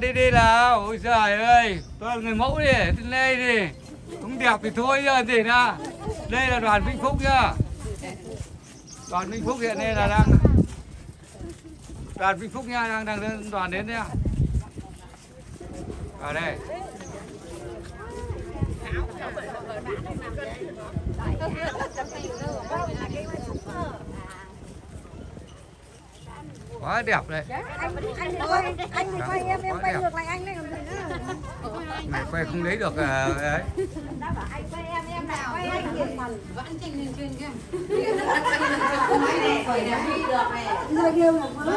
Đi đi nào, ôi trời ơi, tôi là người mẫu đi, đây đi. Không đẹp thì thôi giờ gì nữa Đây là đoàn Vĩnh Phúc nhá. Đoàn Vĩnh Phúc hiện nay là đang đoàn Vĩnh Phúc nha, đang đang đoàn đến nha. Ở đây. Đẹp đây. anh anh quay anh thì quay em em quay ngược lại anh đấy còn gì nữa. Mày quay không lấy được à, đấy. anh quay em em lại quay anh. Thì người kêu là mới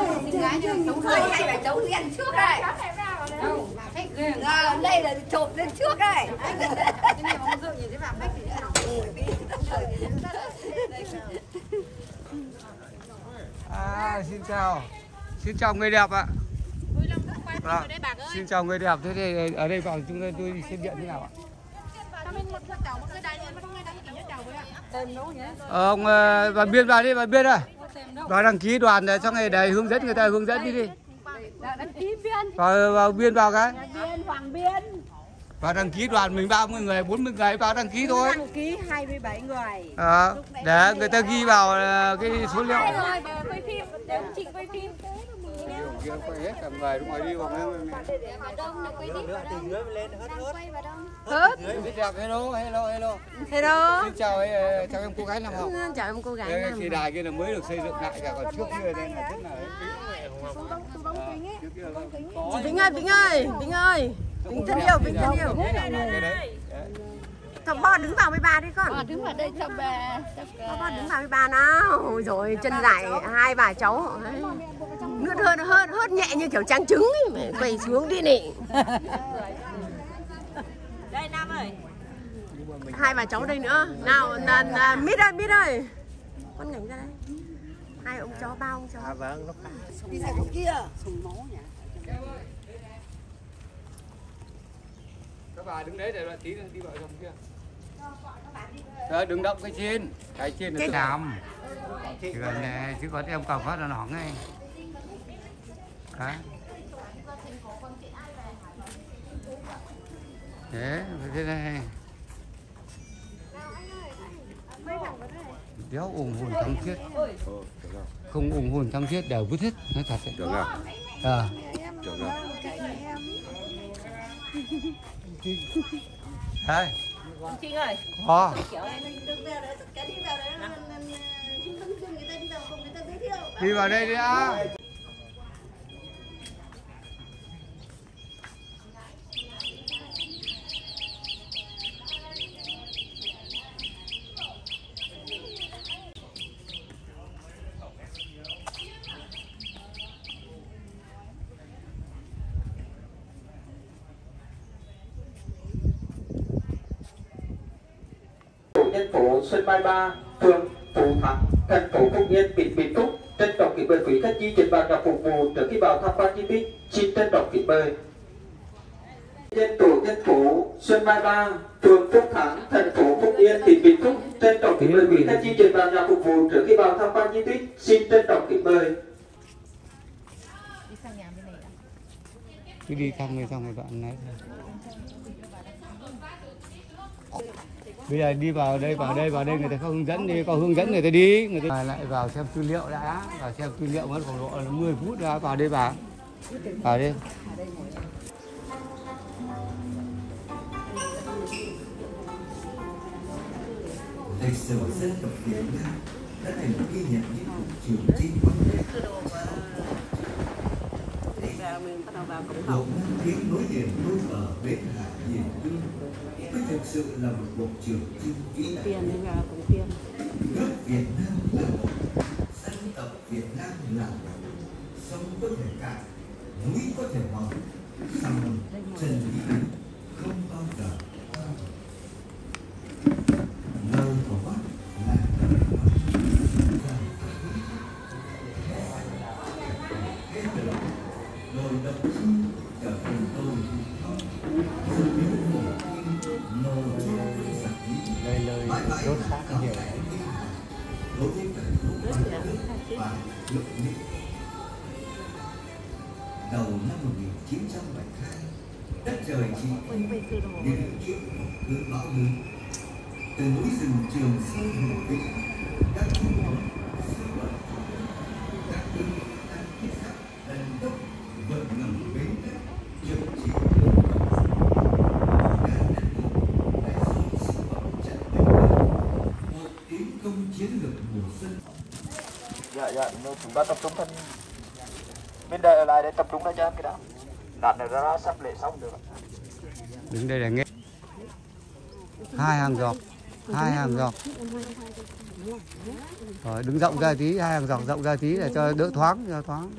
Ơi, hay phải chống liền trước đây. Đây là chụp lên trước đây. À, xin chào. Xin chào người đẹp ạ. Vâng. Xin chào người đẹp. Thế thì ở đây vào chúng tôi tôi đi xem điện thế nào ạ? Ờ, ông ờ, bà Biên vào đi, bà Biên ơi. Vào đăng ký đoàn để cho ngày đấy hướng dẫn người ta hướng dẫn đi đi. đăng ký biên Vào, vào Biên vào cái. biên hoàng biên Vào đăng ký đoàn mình 30 người, 40 người vào đăng ký thôi. đăng ký 27 người Ờ, để người ta ghi vào ờ, cái số liệu. rồi quay phim để chị quay phim quay hết cả người đúng rồi đi vào hết hello hello hello. hello Xin chào ờ, chào em cô gái làm học. chào em cô gái Đây, cái đài kia là mới được xây dựng lại cả còn trước kia đây là rất là Vĩnh ơi Vĩnh ơi Vĩnh ơi Vĩnh thân yêu Vĩnh thân yêu thằng bo đứng vào với bà đi con. Đứng vào đây cho bà. bo đứng vào với bà nào. Ôi rồi chân dài hai bà cháu. Đấy. Ngước hơn hơn hơn nhẹ như kiểu trắng trứng ấy. Mày quay xuống đi nè. Đây Nam ơi. hai bà cháu đây nữa. Nào mít ơi mít ơi. Con ngảnh ra đây. Hai ông chó ba ông chó. Đi sang chỗ kia. Sùng máu nhỉ. Các bà đứng đấy để đoạn tí đi vào trong kia. Đó, đừng động cái trên, cái trên là làm. Cần này, chứ còn em cầm phát là nó ngay. Đấy. Thế, thế này. Đéo ủng hồn thăng thiết. Không ủng hồn thăng thiết đều vứt hết, nói thật đấy. Được rồi, À. được rồi. Đây. Trinh ơi. Có. Đi vào đây đi á. 23 phường Phú Thắng thành phố Phúc Yên tỉnh Bình Phúc. Trân trọng kính mời quý khách di chuyển vào nhà phục vụ trước khi vào tham quan di tích. Xin trân trọng kính mời. Dân tổ dân phố Xuân Mai Ba phường Phúc Thắng thành phố Phúc Yên tỉnh Bình Phúc. Trân trọng kính mời quý khách di chuyển vào nhà phục vụ trước khi vào tham quan di tích. Xin trân trọng kính mời. Cứ đi thăm cái xong rồi đoạn này. Bây giờ đi vào đây vào đây vào đây, người ta không hướng dẫn đi, có hướng dẫn người ta đi. Người ta lại vào xem tư liệu đã, vào xem tư liệu mất khoảng độ 10 phút đã, vào đây vào. Vào đi. Lịch sử dân tộc Việt Nam đã thành ghi nhận những cuộc trường chinh quân đẹp Cuộc mang tiếng nối liền đôi bờ bến hải thực sự là một cuộc trường chinh vĩ đại. Nước Việt Nam là một, dân tộc Việt Nam là một, sông có thể cạn, núi có thể mòn, chân lý ấy không bao giờ đất trời chỉ như trước một cơn bão lớn. Từ núi rừng Trường Sơn hùng vĩ, các khu vực sư vật, các đơn vị đang thiết sắc lần tốc vận ngầm bến đất chậm chỉ dạ dạ chúng ta tập trung thân bên đây ở lại để tập trung ra cho cái đó đặt này ra sắp lễ xong được ạ đứng đây là nghe hai hàng dọc hai hàng dọc rồi đứng rộng ra tí hai hàng dọc rộng ra tí để cho đỡ thoáng cho thoáng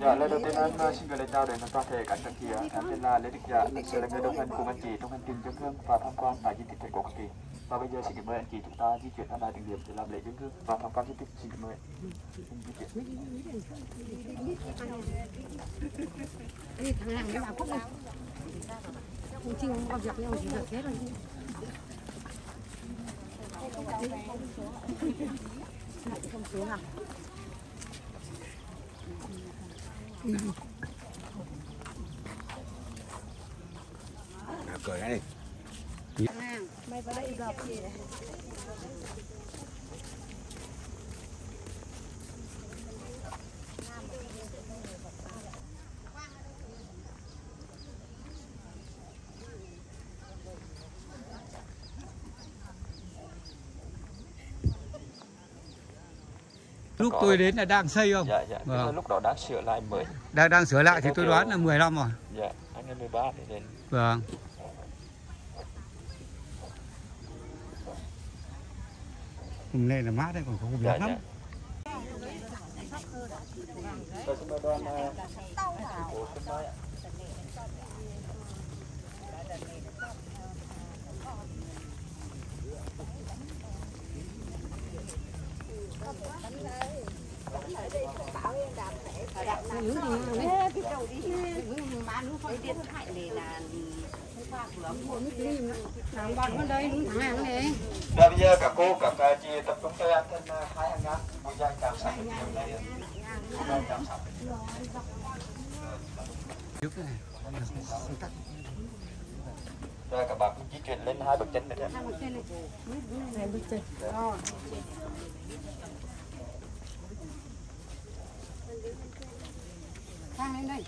Dạ, lời đầu tiên em xin gửi lời chào đến toàn thể các anh chị. Em tên là Lê Đức Dạ, thực sự là người đồng hành cùng anh chị trong hành trình dân hương và tham quan tại di tích Thầy cổ Quảng Trị. Và bây giờ xin kính mời anh chị chúng ta di chuyển ra đài tưởng niệm để làm lễ dân hương và tham quan di tích. Xin kính mời. Xin di chuyển. Thằng hàng cái bà cúc đây. Không chịu không có việc nhau chỉ việc thế thôi. Lại không xuống à? cười này đấy? Lúc tôi đến là đang xây không Dạ, dạ. Vâng. Lúc đó đang sửa lại mới. đang đang sửa lại thì tôi đoán là 10 năm rồi Dạ, anh em 13 thì đến. vâng hôm nay là mát đấy còn không có Dạ, biết lắm dạ. Rồi xin mời đoàn ờ, thành phố Xuân Mai ạ. Nướng thì ngon đấy đây, bây giờ cả cô, cả chị tập trung tới ăn thêm ờ, hai hàng ngắn. Bây giờ chạm sạch nhiều chạm trước này Rồi các bạn cũng di chuyển lên hai bậc chân nữa. Hai. Hai bậc chân Thang lên đây.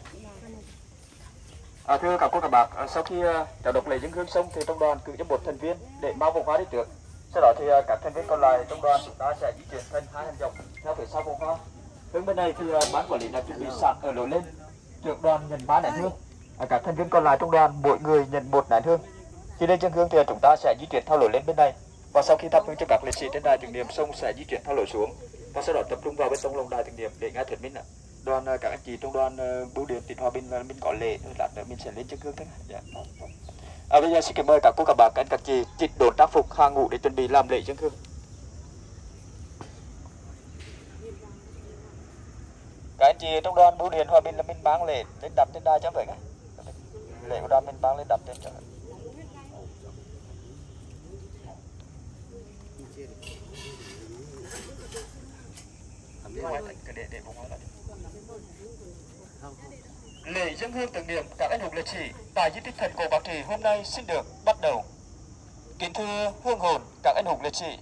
À, thưa các cô các bác, à, sau khi à, cháu đọc lễ dân hương xong thì trong đoàn cử cho một thành viên để mang vòng hoa đi trước. Sau đó thì à, các thành viên còn lại trong đoàn chúng ta sẽ di chuyển thành hai hành dọc theo phía sau vòng hoa. Hướng bên này thì à, ban quản lý đã chuẩn bị sẵn ở lối lên. Trước đoàn nhận ba nén hương. À, các thành viên còn lại trong đoàn mỗi người nhận một nén hương. Khi lên dân hương thì à, chúng ta sẽ di chuyển theo lối lên bên này. Và sau khi thắp hương cho các liệt sĩ trên đài tưởng niệm xong sẽ di chuyển theo lối xuống. Và sau đó tập trung vào bên trong lồng đài tưởng niệm để nghe thuyết minh ạ đoàn ờ, các anh chị trong đoàn ờ, bưu điện tỉnh hòa bình là mình có lễ lát nữa mình sẽ lên chân hương thế này. Dạ. à, bây giờ xin cảm mời các cô các bác các anh các chị chỉnh đốn trang phục hàng ngũ để chuẩn bị làm lễ chân hương. Các anh chị trong đoàn bưu điện hòa bình là mình mang lễ lên đặt trên đài cho vậy ngay lễ của đoàn mình mang lên đặt trên cho để để bông hoa lại. Lễ dân hương tưởng niệm các anh hùng liệt sĩ tại di tích thần cổ Quảng Trị hôm nay xin được bắt đầu. Kính thưa hương hồn các anh hùng liệt sĩ,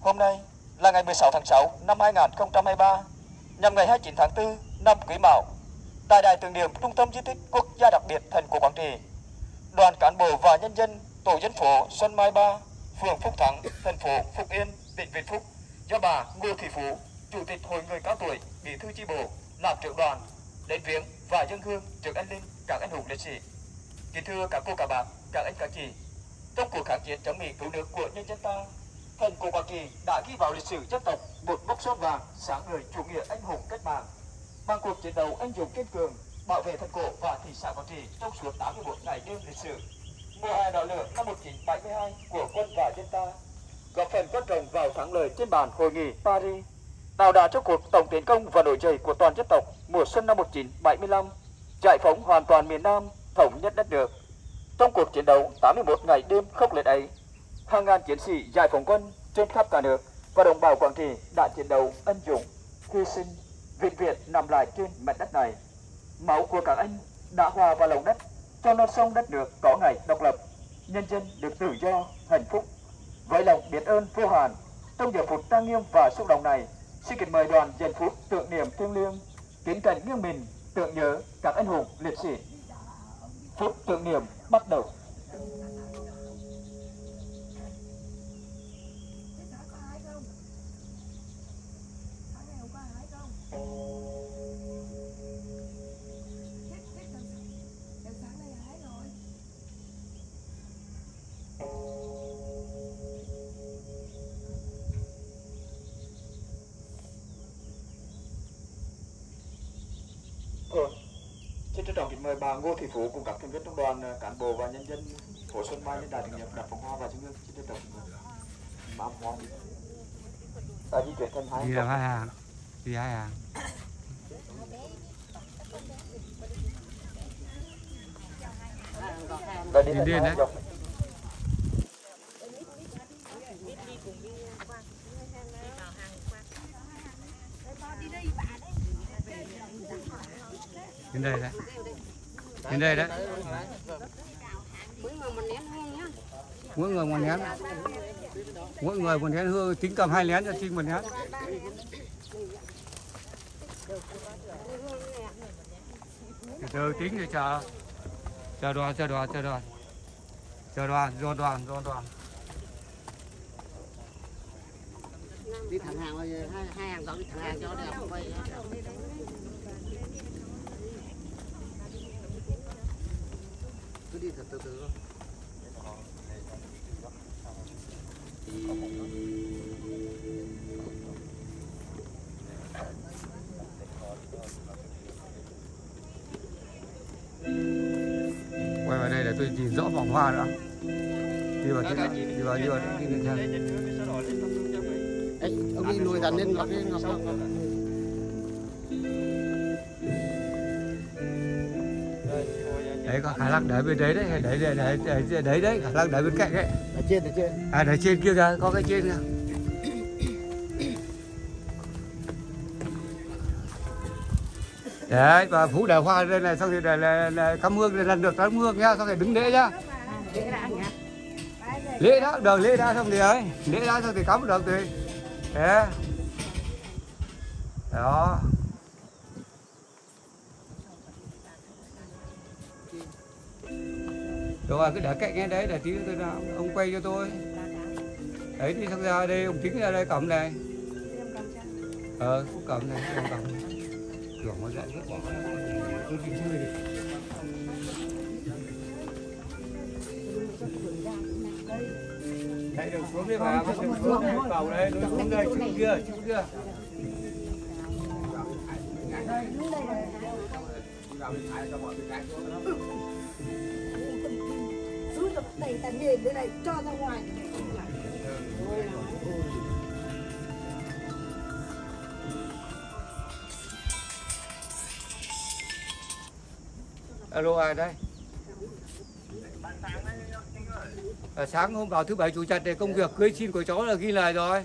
hôm nay là ngày 16 tháng 6 năm 2023, nhằm ngày 29 tháng 4 năm Quý Mão, tại đài tưởng niệm Trung tâm di tích quốc gia đặc biệt thần cổ Quảng Trị, đoàn cán bộ và nhân dân tổ dân phố Xuân Mai 3, phường Phúc Thắng, thành phố Phúc Yên, tỉnh Vĩnh Phúc do bà Ngô Thị Phú, chủ tịch hội người cao tuổi, bí thư chi bộ làm trưởng đoàn đến viếng và dân hương trước anh linh các anh hùng liệt sĩ. Kính thưa các cô các bác, các anh các chị, trong cuộc kháng chiến chống Mỹ cứu nước của nhân dân ta, thành cổ Quảng Trị đã ghi vào lịch sử dân tộc một mốc son vàng sáng người chủ nghĩa anh hùng cách mạng. Bằng cuộc chiến đấu anh dũng kiên cường, bảo vệ thành cổ và thị xã Quảng Trị trong suốt 81 ngày đêm lịch sử. Mùa hè đỏ lửa năm 1972 của quân và dân ta góp phần quan trọng vào thắng lợi trên bàn hội nghị Paris tạo đà cho cuộc tổng tiến công và nổi dậy của toàn dân tộc mùa xuân năm 1975, giải phóng hoàn toàn miền Nam, thống nhất đất nước. Trong cuộc chiến đấu 81 ngày đêm khốc liệt ấy, hàng ngàn chiến sĩ giải phóng quân trên khắp cả nước và đồng bào Quảng Trị đã chiến đấu ân dũng, hy sinh Việt Việt nằm lại trên mảnh đất này. Máu của các anh đã hòa vào lòng đất, cho non sông đất nước có ngày độc lập, nhân dân được tự do, hạnh phúc. Với lòng biết ơn vô hạn, trong giờ phút trang nghiêm và xúc động này, xin kính mời đoàn dành phút tưởng niệm thiêng liêng, kính cẩn nghiêng mình tưởng nhớ các anh hùng liệt sĩ. Phút tưởng niệm bắt đầu. Trọng kính mời bà Ngô Thị Phú cùng các thành viên trong đoàn ờ, cán bộ và nhân dân phố Xuân Mai lên đài tưởng niệm đặt vòng hoa và trung ương xin trân trọng bà hoa đi. À, di chuyển thêm hai đi làm hai hàng. Đi hai hàng. Đi Điên đấy. đến đây đấy đến đây đấy. Mỗi người một nén mỗi người một nén hương tính cầm hai nén cho trinh một nén. Từ từ tính để chờ. Chờ đoàn chờ đoàn chờ đoàn. Chờ đoàn do đoàn do đoàn. Đi thẳng hàng hai, hai hàng đó đi thẳng hàng cho đẹp đẹp cứ đi thật từ từ thôi. Quay vào đây để tôi nhìn rõ vòng hoa nữa đi vào đi vào đi vào đi vào đi lên xem Ê, ông đi lùi dần lên ngọc lên ngọc ngọc đấy có khả năng để bên đấy đấy hay đấy đấy đấy đấy, đấy, đấy khả năng để bên cạnh đấy. Ở trên ở trên. À để trên kia kìa có cái trên kìa. Đấy và phú đào hoa lên này xong thì để, để, để cắm hương lần được cắm hương nhá xong thì đứng lễ nhá. Lễ đó được lễ đó xong thì ấy lễ đó xong thì cắm được thì thế đó. Rồi, cứ để cạnh ngay đấy để tí tôi nào ông quay cho tôi. Đấy đi xong ra đây ông chính ra đây cầm này. Ờ cũng cầm này cũng cầm tưởng nó dạy rất bỏ tôi đi chơi đi đây được xuống đi bà được xuống đây cầu đây được xuống đây, xuống kia xuống kia đẩy tận nhìn đây này cho ra ngoài. Alo ai đây? À, sáng hôm vào thứ bảy chủ nhật để công việc cưới xin của cháu là ghi lời rồi.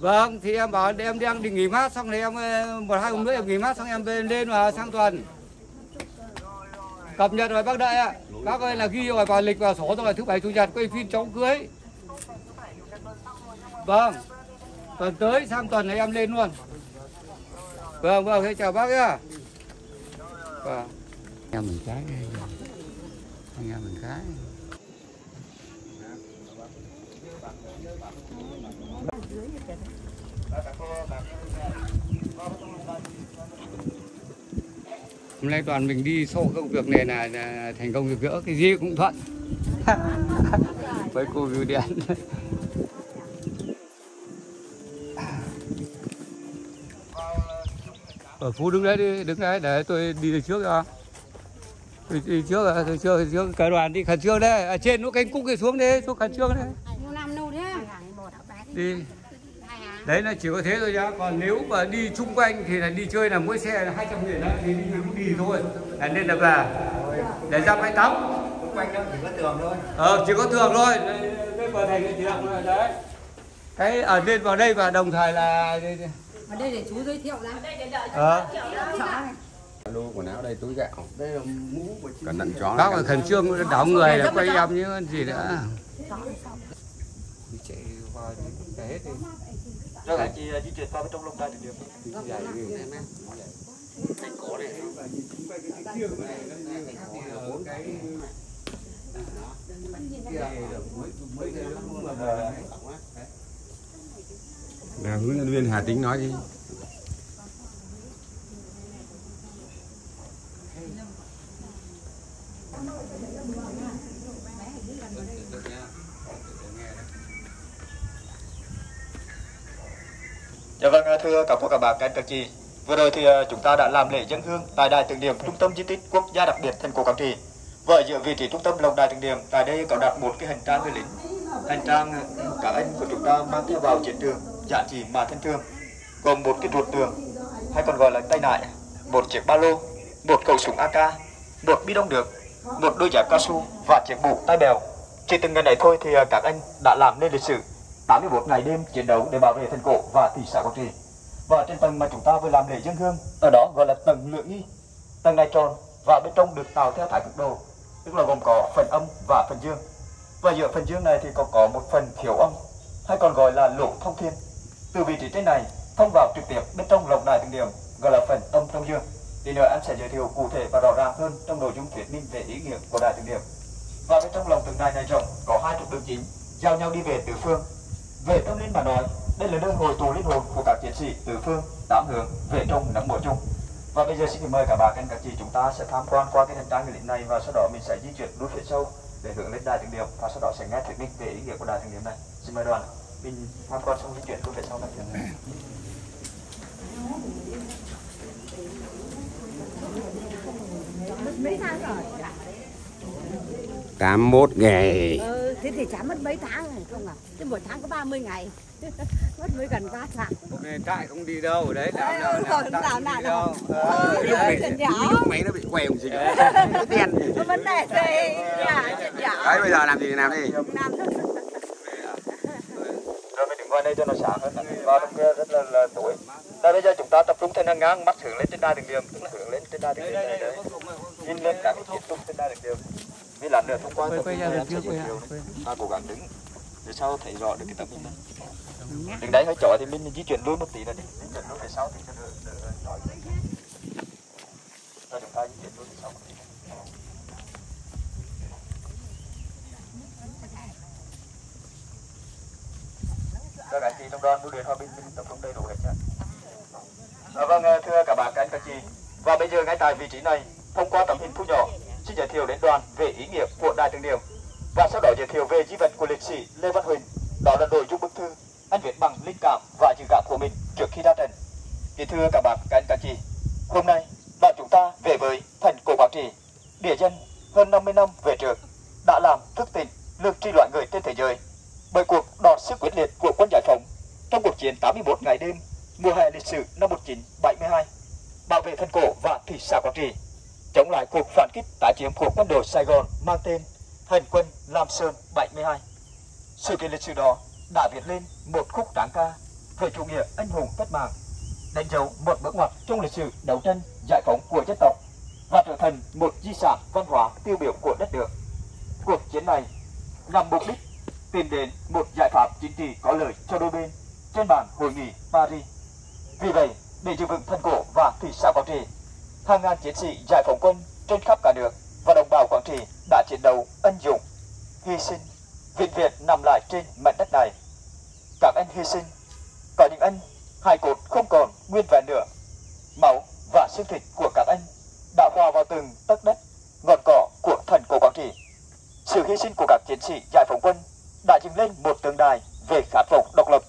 Vâng thì em bảo em đang đi nghỉ mát xong thì em ờ, một hai hôm nữa em nghỉ mát xong em về lên vào sang tuần. Cập nhật rồi bác đợi ạ. Bác ơi là ghi rồi vào lịch vào sổ rồi thứ bảy chủ nhật quay phim cháu cưới. Vâng tuần tới sang tuần này em lên luôn. Vâng vâng thế chào bác nhá. Vâng. Anh em mình cái, anh em mình cái. Hôm nay toàn mình đi sổ công việc này là, là thành công việc gỡ cái gì cũng thuận. Với cô view điện. Ở phú đứng đấy đi đứng đấy để tôi đi trước cho. Tôi đi trước à, tôi trước trước. Cả đoàn đi khẩn trương đấy. Ở trên nút cánh cúc kia xuống đấy xuống khẩn trương đấy. Đi đấy là chỉ có thế thôi nhá. Còn nếu mà đi chung quanh thì là đi chơi là mỗi xe là hai trăm nghìn đấy thì đi, đi thôi. À, nên là về. Để ra bãi tắm. Quanh đó chỉ có tường thôi. Ờ chỉ có tường thôi. Cái bờ thành cái tường rồi đấy. Cái ở lên vào đây và đồng thời là ở đây để chú giới thiệu là ờ. Lô quần áo đây túi gạo. Đây là mũ của cẩn thận chó bác phải khẩn trương đảo người là quay em như gì nữa. Đi chạy qua chạy hết đi rồi là chị ờ, di chuyển vào bên trong lồng đài được điểm. dài ghê là hướng nhân viên Hà tĩnh nói đi Dạ vâng, à, thưa các cô các bác, các anh các chị. Vừa rồi thì à, chúng ta đã làm lễ dân hương tại đài tưởng niệm trung tâm di tích quốc gia đặc biệt thành cổ Quảng Trị. Và giữa vị trí trung tâm lồng đài tưởng niệm tại đây có đặt một cái hành trang người lính. Hành trang à, cả anh của chúng ta mang theo vào chiến trường, giá trị mà thân thương. Gồm một cái ruột tường, hay còn gọi là tay nại một chiếc ba lô, một khẩu súng AK, một bi đông được, một đôi giày cao su và chiếc mũ tai bèo. Chỉ từng ngày này thôi thì các anh đã làm nên lịch sử 81 ngày đêm chiến đấu để bảo vệ thành cổ và thị xã Quảng Trị. Và trên tầng mà chúng ta vừa làm lễ dân hương, ở đó gọi là tầng lượng nghi. Tầng này tròn và bên trong được tạo theo thái cực đồ, tức là gồm có phần âm và phần dương. Và giữa phần dương này thì còn có một phần thiếu âm, hay còn gọi là lỗ thông thiên. Từ vị trí trên này thông vào trực tiếp bên trong lồng đài tưởng điểm, gọi là phần âm trong dương. Thì nữa em sẽ giới thiệu cụ thể và rõ ràng hơn trong nội dung thuyết minh về ý nghĩa của đài tưởng điểm. Và bên trong lồng tầng đài này rộng có hai trục đường chính giao nhau đi về tứ phương về tâm linh mà nói, đây là nơi hồi tụ linh hồn của các chiến sĩ từ phương, tám hướng về trong nắm mùa chung. Và bây giờ xin mời cả bà các anh các chị chúng ta sẽ tham quan qua cái hành trang người lính này và sau đó mình sẽ di chuyển núi phía sau để hướng lên đài tưởng điểm và sau đó sẽ nghe thuyết minh về ý nghĩa của đài tưởng điểm này. Xin mời đoàn mình tham quan xong di chuyển núi phía sau này. mấy tháng rồi 81 ngày ừ, thế thì chả mất mấy tháng rồi không à? Thế một tháng có 30 ngày. Mất mới gần ba tháng hôm nay trại không đi đâu đấy làm nào nào nào đi nào. đâu. Ờ, Ờ, lúc nhỏ. lúc máy nó bị quèo gì tiền. Có vấn đề gì? Nhà trần nhỏ. Đấy bây giờ làm gì làm đi. Làm Rồi mình đứng ngoài đây cho nó sáng hơn, vào trong kia rất là, là tối. Đây bây giờ chúng ta tập trung theo hàng ngang, mắt hướng lên trên đài tưởng điểm, tức là hướng lên trên đài tưởng điểm này đấy. Nhìn lên các cái kiến trúc trên đài tưởng điểm. Vì lát nữa thông qua Quay- tập quay Quay thiệu ra, đấy. Ta cố gắng đứng để sau thấy rõ được cái tấm hình này. Đứng đấy hơi chói thì mình di chuyển lui một tí nữa đi. Di chuyển lui phía sau thì cho đỡ đỡ chói. Rồi chúng ta di chuyển lui phía sau một tí. Các anh chị trong đoàn bưu điện hòa bình mình tập trung đầy đủ hết nhé. À, vâng, ờ, thưa các bạn, các anh, các chị. Và bây giờ ngay tại vị trí này, thông qua tấm hình thu nhỏ, xin giới thiệu đến đoàn về ý nghĩa của đài tưởng niệm và sau đó giới thiệu về di vật của liệt sĩ Lê Văn Huỳnh. Đó là nội dung bức thư anh viết bằng linh cảm và dự cảm của mình trước khi ra trận. Kính thưa các bạn, các anh, các chị, hôm nay đoàn chúng ta về với thành cổ Quảng Trị, địa dân hơn 50 năm về trước đã làm thức tỉnh lực tri loại người trên thế giới bởi cuộc đòn sức quyết liệt của quân giải phóng trong cuộc chiến 81 ngày đêm mùa hè lịch sử năm 1972 bảo vệ thành cổ và thị xã Quảng Trị chống lại cuộc phản kích tái chiếm của quân đội Sài Gòn mang tên Hành quân Lam Sơn 72. Sự kiện lịch sử đó đã viết lên một khúc tráng ca về chủ nghĩa anh hùng cách mạng, đánh dấu một bước ngoặt trong lịch sử đấu tranh giải phóng của dân tộc và trở thành một di sản văn hóa tiêu biểu của đất nước. Cuộc chiến này nhằm mục đích tìm đến một giải pháp chính trị có lợi cho đôi bên trên bàn hội nghị Paris. Vì vậy, để giữ vững thân cổ và thị xã Quảng Trị, hàng ngàn chiến sĩ giải phóng quân trên khắp cả nước và đồng bào Quảng Trị đã chiến đấu ân dũng, hy sinh, viện việt nằm lại trên mảnh đất này. Các anh hy sinh, có những anh hài cốt không còn nguyên vẹn nữa. Máu và xương thịt của các anh đã hòa vào từng tấc đất, ngọn cỏ của thành cổ Quảng Trị. Sự hy sinh của các chiến sĩ giải phóng quân đã dựng lên một tượng đài về khát vọng độc lập,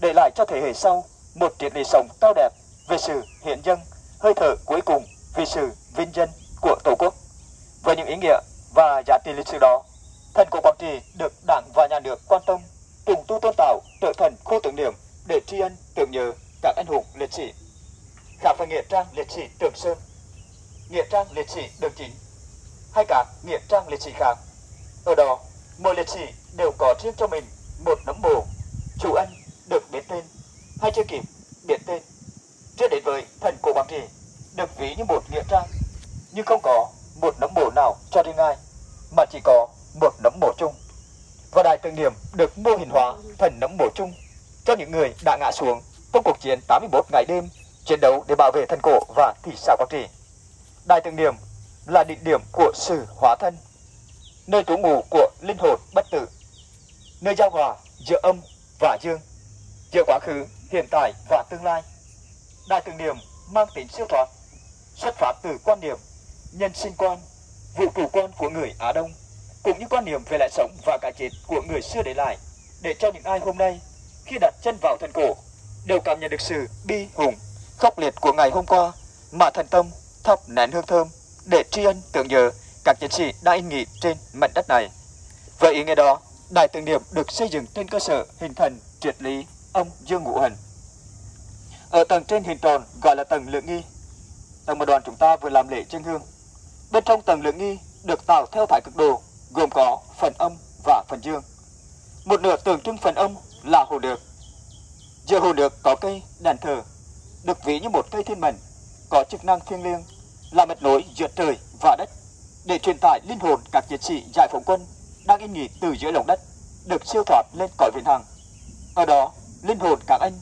để lại cho thế hệ sau một triết lý sống cao đẹp về sự hiện dân, hơi thở cuối cùng vì sự vinh danh của Tổ quốc. Với những ý nghĩa và giá trị lịch sử đó, thành cổ Quảng Trị được Đảng và Nhà nước quan tâm, trùng tu tôn tạo trở thành khu tưởng niệm để tri ân tưởng nhớ các anh hùng liệt sĩ. Khác với nghĩa trang liệt sĩ Trường Sơn, nghĩa trang liệt sĩ Đường Chính hay các nghĩa trang liệt sĩ khác Ở đó, mỗi liệt sĩ đều có riêng cho mình một nấm mồ. Chủ ân được biết tên hay chưa kịp biết tên. Chưa đến với thần cổ Quảng Trị được ví như một nghĩa trang, nhưng không có một nấm mồ nào cho riêng ai, mà chỉ có một nấm mồ chung. Và đài tưởng niệm được mô hình hóa thành nấm mồ chung cho những người đã ngã xuống trong cuộc chiến 81 ngày đêm chiến đấu để bảo vệ thành cổ và thị xã Quảng Trị. Đài tưởng niệm là địa điểm của sự hóa thân, nơi trú ngụ của linh hồn bất tử, nơi giao hòa giữa âm và dương, giữa quá khứ, hiện tại và tương lai. Đài tưởng niệm mang tính siêu thoát, xuất phát từ quan niệm nhân sinh quan, vũ trụ quan của người Á Đông, cũng như quan niệm về lẽ sống và cái chết của người xưa để lại, để cho những ai hôm nay khi đặt chân vào thần cổ đều cảm nhận được sự bi hùng, khốc liệt của ngày hôm qua mà thần tâm thắp nén hương thơm để tri ân tưởng nhớ các chiến sĩ đã yên nghỉ trên mảnh đất này. Với ý nghĩa đó, đài tưởng niệm được xây dựng trên cơ sở hình thành triệt lý âm dương ngũ hành. Ở tầng trên hình tròn gọi là tầng lượng nghi. Tầng mà đoàn chúng ta vừa làm lễ chân hương. Bên trong tầng lượng nghi được tạo theo thái cực đồ, gồm có phần âm và phần dương. Một nửa tượng trưng phần âm là hồ được. Giữa hồ được có cây đàn thờ, được ví như một cây thiên mệnh, có chức năng thiêng liêng, là mạch nối giữa trời và đất để truyền tải linh hồn các chiến sĩ giải phóng quân đang yên nghỉ từ dưới lòng đất được siêu thoát lên cõi vĩnh hằng. Ở đó, linh hồn các anh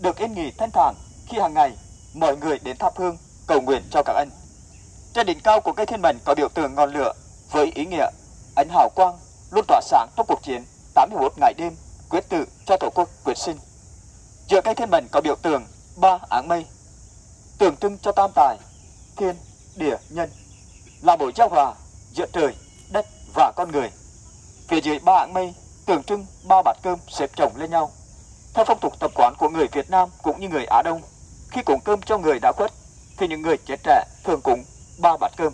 được yên nghỉ thanh thản khi hàng ngày mọi người đến thắp hương cầu nguyện cho các anh. Trên đỉnh cao của cây thiên mệnh có biểu tượng ngọn lửa với ý nghĩa ánh hào quang luôn tỏa sáng trong cuộc chiến 81 ngày đêm quyết tử cho tổ quốc quyết sinh. Giữa cây thiên mệnh có biểu tượng ba áng mây, tượng trưng cho tam tài, thiên, địa, nhân, là buổi giao hòa giữa trời, đất và con người phía dưới ba áng mây, tượng trưng ba bát cơm xếp chồng lên nhau theo phong tục tập quán của người Việt Nam cũng như người Á Đông, khi cúng cơm cho người đã khuất thì những người chết trẻ thường cúng ba bát cơm.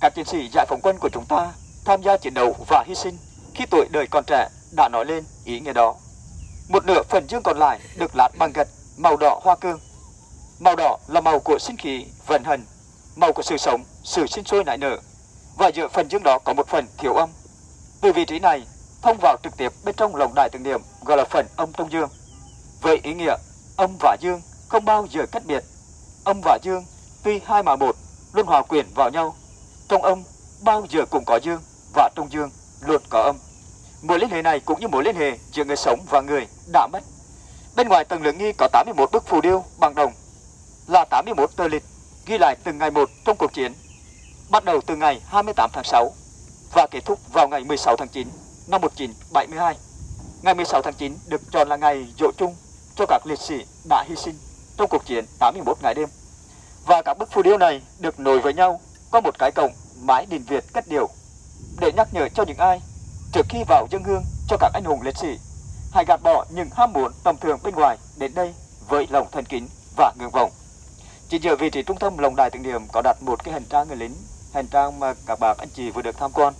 Các chiến sĩ giải phóng quân của chúng ta tham gia chiến đấu và hy sinh khi tuổi đời còn trẻ đã nói lên ý nghĩa đó. Một nửa phần dương còn lại được lát bằng gạch màu đỏ hoa cương. Màu đỏ là màu của sinh khí, vận hành, màu của sự sống, sự sinh sôi nảy nở. Và giữa phần dương đó có một phần thiếu âm. Từ vị trí này, thông vào trực tiếp bên trong lồng đài tưởng niệm, gọi là phần âm trong dương. Với ý nghĩa, âm và dương không bao giờ cách biệt âm và dương tuy hai mà một luôn hòa quyện vào nhau. Trong âm bao giờ cũng có dương và trong dương luôn có âm. Mối liên hệ này cũng như mối liên hệ giữa người sống và người đã mất. Bên ngoài tầng lượng nghi có 81 bức phù điêu bằng đồng là 81 tờ lịch ghi lại từng ngày một trong cuộc chiến, bắt đầu từ ngày 28 tháng 6 và kết thúc vào ngày 16 tháng 9 năm 1972. Ngày 16 tháng 9 được chọn là ngày dỗ chung cho các liệt sĩ đã hy sinh trong cuộc chiến 81 ngày đêm. Và các bức phù điêu này được nối với nhau có một cái cổng mái đình Việt cất điều để nhắc nhở cho những ai trước khi vào dân hương cho các anh hùng liệt sĩ hãy gạt bỏ những ham muốn tầm thường bên ngoài đến đây với lòng thành kính và ngưỡng vọng. Chỉ giữa vị trí trung tâm lồng đài tưởng niệm có đặt một cái hành trang người lính, hành trang mà các bạn anh chị vừa được tham quan,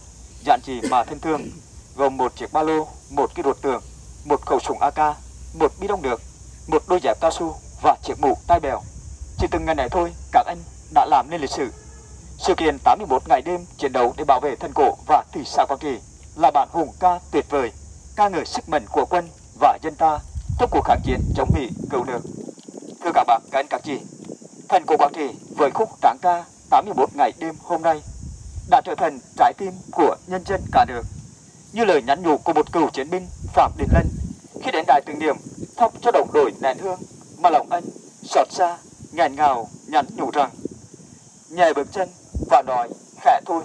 giản chỉ mà thân thương, gồm một chiếc ba lô, một cái ruột tường, một khẩu súng AK, một bi đông được, một đôi dép cao su và chiếc mũ tai bèo. Chỉ từng ngày này thôi, các anh đã làm nên lịch sử. Sự kiện 81 ngày đêm chiến đấu để bảo vệ thân cổ và thị xã Quảng Trị là bản hùng ca tuyệt vời, ca ngợi sức mạnh của quân và dân ta trong cuộc kháng chiến chống Mỹ cứu nước. Thưa các bạn, các anh các chị, Thành cổ Quảng Trị với khúc tráng ca 81 ngày đêm hôm nay đã trở thành trái tim của nhân dân cả nước. Như lời nhắn nhủ của một cựu chiến binh Phạm Đình Lân khi đến đài tưởng niệm thắp cho đồng đội nén hương mà lòng anh xót xa, nghẹn ngào nhắn nhủ rằng nhẹ bước chân và nói khẽ thôi.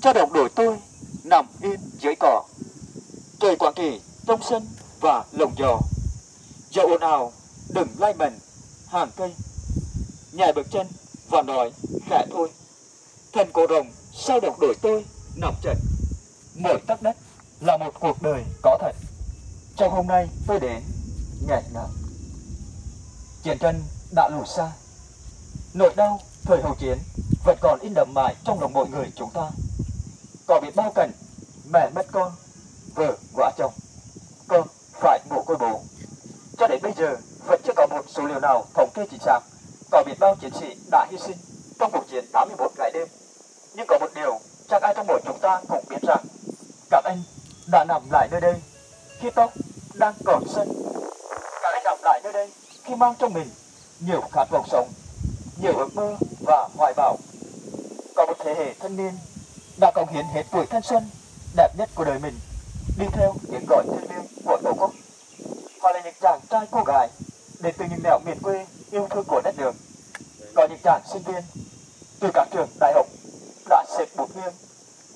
Cho đồng đội tôi nằm yên dưới cỏ. Trời Quảng kỳ trong sân và lồng giò. Giờ ồn ào đừng lai mần hàng cây. Nhảy bước chân và nói khẽ thôi. Thần cổ rồng sao đồng đội tôi nằm trận mỗi tấc đất là một cuộc đời có thật. Trong hôm nay tôi đến nghẹn ngào chiến tranh đã lùi xa. Nỗi đau, thời hậu chiến vẫn còn in đậm mãi trong lòng mọi người chúng ta. Có biết bao cảnh mẹ mất con, vợ quả chồng, con phải mồ côi bố. Cho đến bây giờ, vẫn chưa có một số liệu nào thống kê chính xác. Có biết bao chiến sĩ đã hy sinh trong cuộc chiến 81 ngày đêm. Nhưng có một điều chắc ai trong mỗi chúng ta cũng biết rằng đã nằm lại nơi đây khi tóc đang còn xanh anh nằm lại nơi đây khi mang trong mình nhiều khát vọng sống, nhiều ước mơ và hoài bão. Có một thế hệ thanh niên đã cống hiến hết tuổi thanh xuân đẹp nhất của đời mình, đi theo tiếng gọi thiêng liêng của tổ quốc. Họ là những chàng trai cô gái đến từ những nẻo miền quê yêu thương của đất nước. Có những chàng sinh viên từ các trường đại học đã xếp bút nghiêng,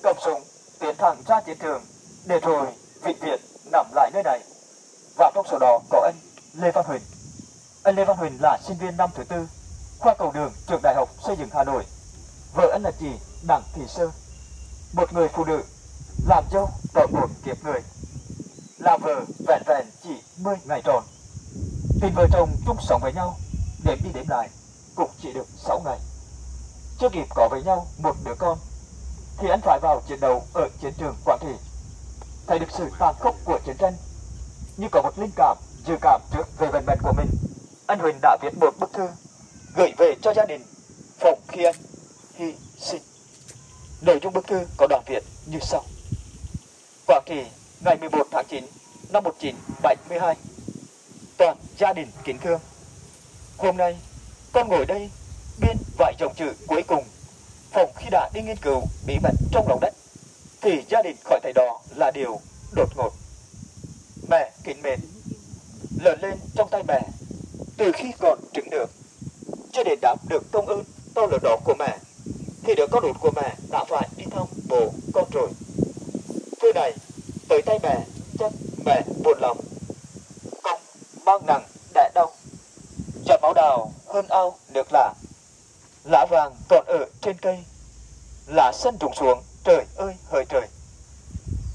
cầm súng, tiến thẳng ra chiến trường để rồi vĩnh viễn nằm lại nơi này. Và trong số đó có anh Lê Văn Huỳnh anh Lê Văn Huỳnh là sinh viên năm thứ tư, khoa cầu đường trường đại học xây dựng Hà Nội. Vợ anh là chị Đặng Thị Sơ. Một người phụ nữ, làm dâu vợ một kiếp người. Làm vợ vẹn vẹn chỉ 10 ngày tròn. Tình vợ chồng chung sống với nhau, đếm đi đếm lại, cũng chỉ được 6 ngày. Chưa kịp có với nhau một đứa con, thì anh phải vào chiến đấu ở chiến trường Quảng Trị. Thấy được sự tàn khốc của chiến tranh, như có một linh cảm, dự cảm trước về vận mệnh của mình anh Huỳnh đã viết một bức thư gửi về cho gia đình phòng khi anh hy sinh. Nội dung bức thư có đoạn viết như sau. Quảng Trị ngày 11 tháng 9 năm 1972 toàn gia đình kính thương. Hôm nay, con ngồi đây biên vài dòng chữ cuối cùng. Phòng khi đã đi nghiên cứu bí mật trong lòng đất, thì gia đình khỏi thầy đó là điều đột ngột. Mẹ kính mến, lớn lên trong tay mẹ từ khi còn trứng được cho đến đáp được công ơn, to lớn đó của mẹ, thì đứa con út của mẹ đã phải đi thăm bố con rồi. Thứ này, tới tay mẹ, chắc mẹ buồn lòng. Công mang nặng đã đau, giọt máu đào hơn ao nước lạ. Lá vàng còn ở trên cây, lá sân rụng xuống, trời ơi hỡi trời.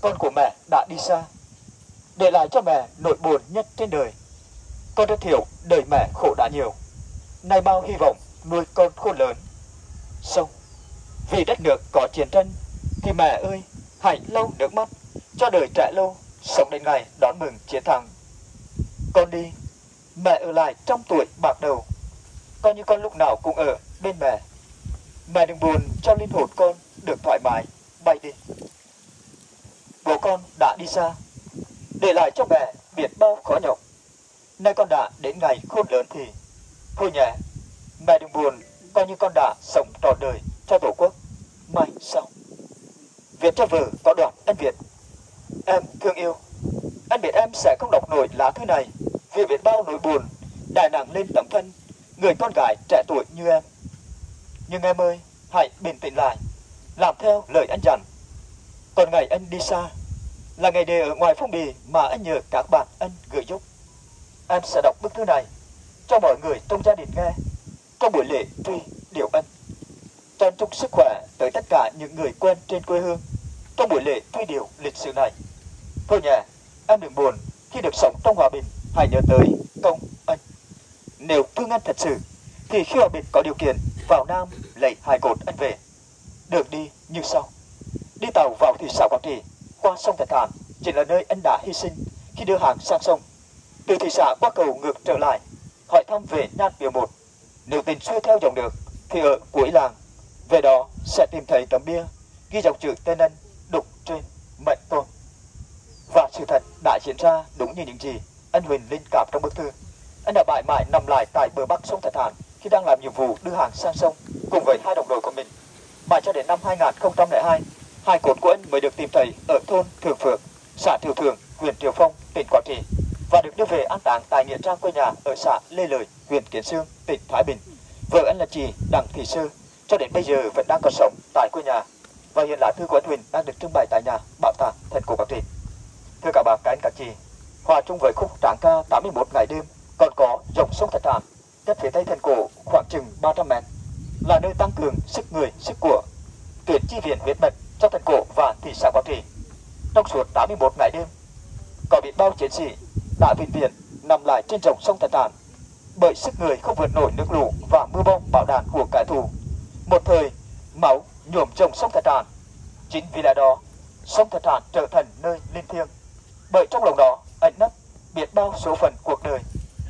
Con của mẹ đã đi xa, để lại cho mẹ nỗi buồn nhất trên đời con rất hiểu đời mẹ khổ đã nhiều. Nay bao hy vọng, nuôi con khôn lớn. Xong, vì đất nước có chiến tranh, thì mẹ ơi, hãy lau nước mắt, cho đời trẻ lâu, sống đến ngày đón mừng chiến thắng. Con đi, mẹ ở lại trong tuổi bạc đầu. Con như con lúc nào cũng ở bên mẹ. Mẹ đừng buồn cho linh hồn con được thoải mái, bay đi. Bố con đã đi xa, để lại cho mẹ biết bao khó nhọc nay con đã đến ngày khôn lớn thì, thôi nhé. Mẹ đừng buồn, coi như con đã sống trọn đời cho tổ quốc. Mai sau. Việt cho vợ có đoạn anh việt. Em thương yêu. Anh biết em sẽ không đọc nổi lá thư này. Vì biết bao nỗi buồn đè nặng lên tấm thân, người con gái trẻ tuổi như em. Nhưng em ơi, hãy bình tĩnh lại, làm theo lời anh dặn. Còn ngày anh đi xa, là ngày đề ở ngoài phong bì mà anh nhờ các bạn anh gửi giúp em sẽ đọc bức thư này cho mọi người trong gia đình nghe. Trong buổi lễ truy điều ân, cho chúc sức khỏe tới tất cả những người quen trên quê hương. Trong buổi lễ truy điều lịch sử này, thôi nhà em đừng buồn khi được sống trong hòa bình, hãy nhớ tới công ân. Nếu thương anh thật sự, thì khi hòa bình có điều kiện, vào nam lấy hai cột anh về. Đường đi như sau. Đi tàu vào thị xã quảng trị, qua sông thạch hàn, chỉ là nơi anh đã hy sinh khi đưa hàng sang sông từ thị xã qua cầu ngược trở lại, hỏi thăm về nhan biểu một. Nếu tình xuôi theo dòng được, thì ở cuối làng, về đó sẽ tìm thấy tấm bia, ghi dòng chữ tên anh đục trên mệnh tôn. Và sự thật đã diễn ra đúng như những gì anh Huỳnh linh cảm trong bức thư. Anh đã bại mại nằm lại tại bờ bắc sông Thạch Hàn khi đang làm nhiệm vụ đưa hàng sang sông cùng với hai đồng đội của mình. Mãi cho đến năm 2002 hai cột của anh mới được tìm thấy ở thôn Thường Phượng, xã Thiều Thường, huyện Triều Phong, tỉnh Quảng Trị và được đưa về an táng tại nghĩa trang quê nhà ở xã Lê Lợi, huyện Kiến Sương, tỉnh Thái Bình. Vợ anh là chị Đặng Thị Sư cho đến bây giờ vẫn đang còn sống tại quê nhà. Và hiện lá thư của anh Huỳnh đang được trưng bày tại nhà bảo tàng thành cổ Quảng Trị. Thưa các bạn các anh, các chị, hòa chung với khúc tráng ca 81 ngày đêm còn có dòng sông Thạch Hàm, cách phía tây thành cổ khoảng chừng 300 mét, là nơi tăng cường sức người, sức của tuyển chi viện huyết mạch cho thành cổ và thị xã Quảng Trị. Trong suốt 81 ngày đêm, có biết bao chiến sĩ đã vinh viện nằm lại trên dòng sông Thạch Hàn. Bởi sức người không vượt nổi nước lũ và mưa bom bạo đạn của kẻ thù. Một thời, máu nhuộm dòng sông Thạch Hàn. Chính vì lẽ đó, sông Thạch Hàn trở thành nơi linh thiêng. Bởi trong lòng đó ẩn nấp biết bao số phận cuộc đời.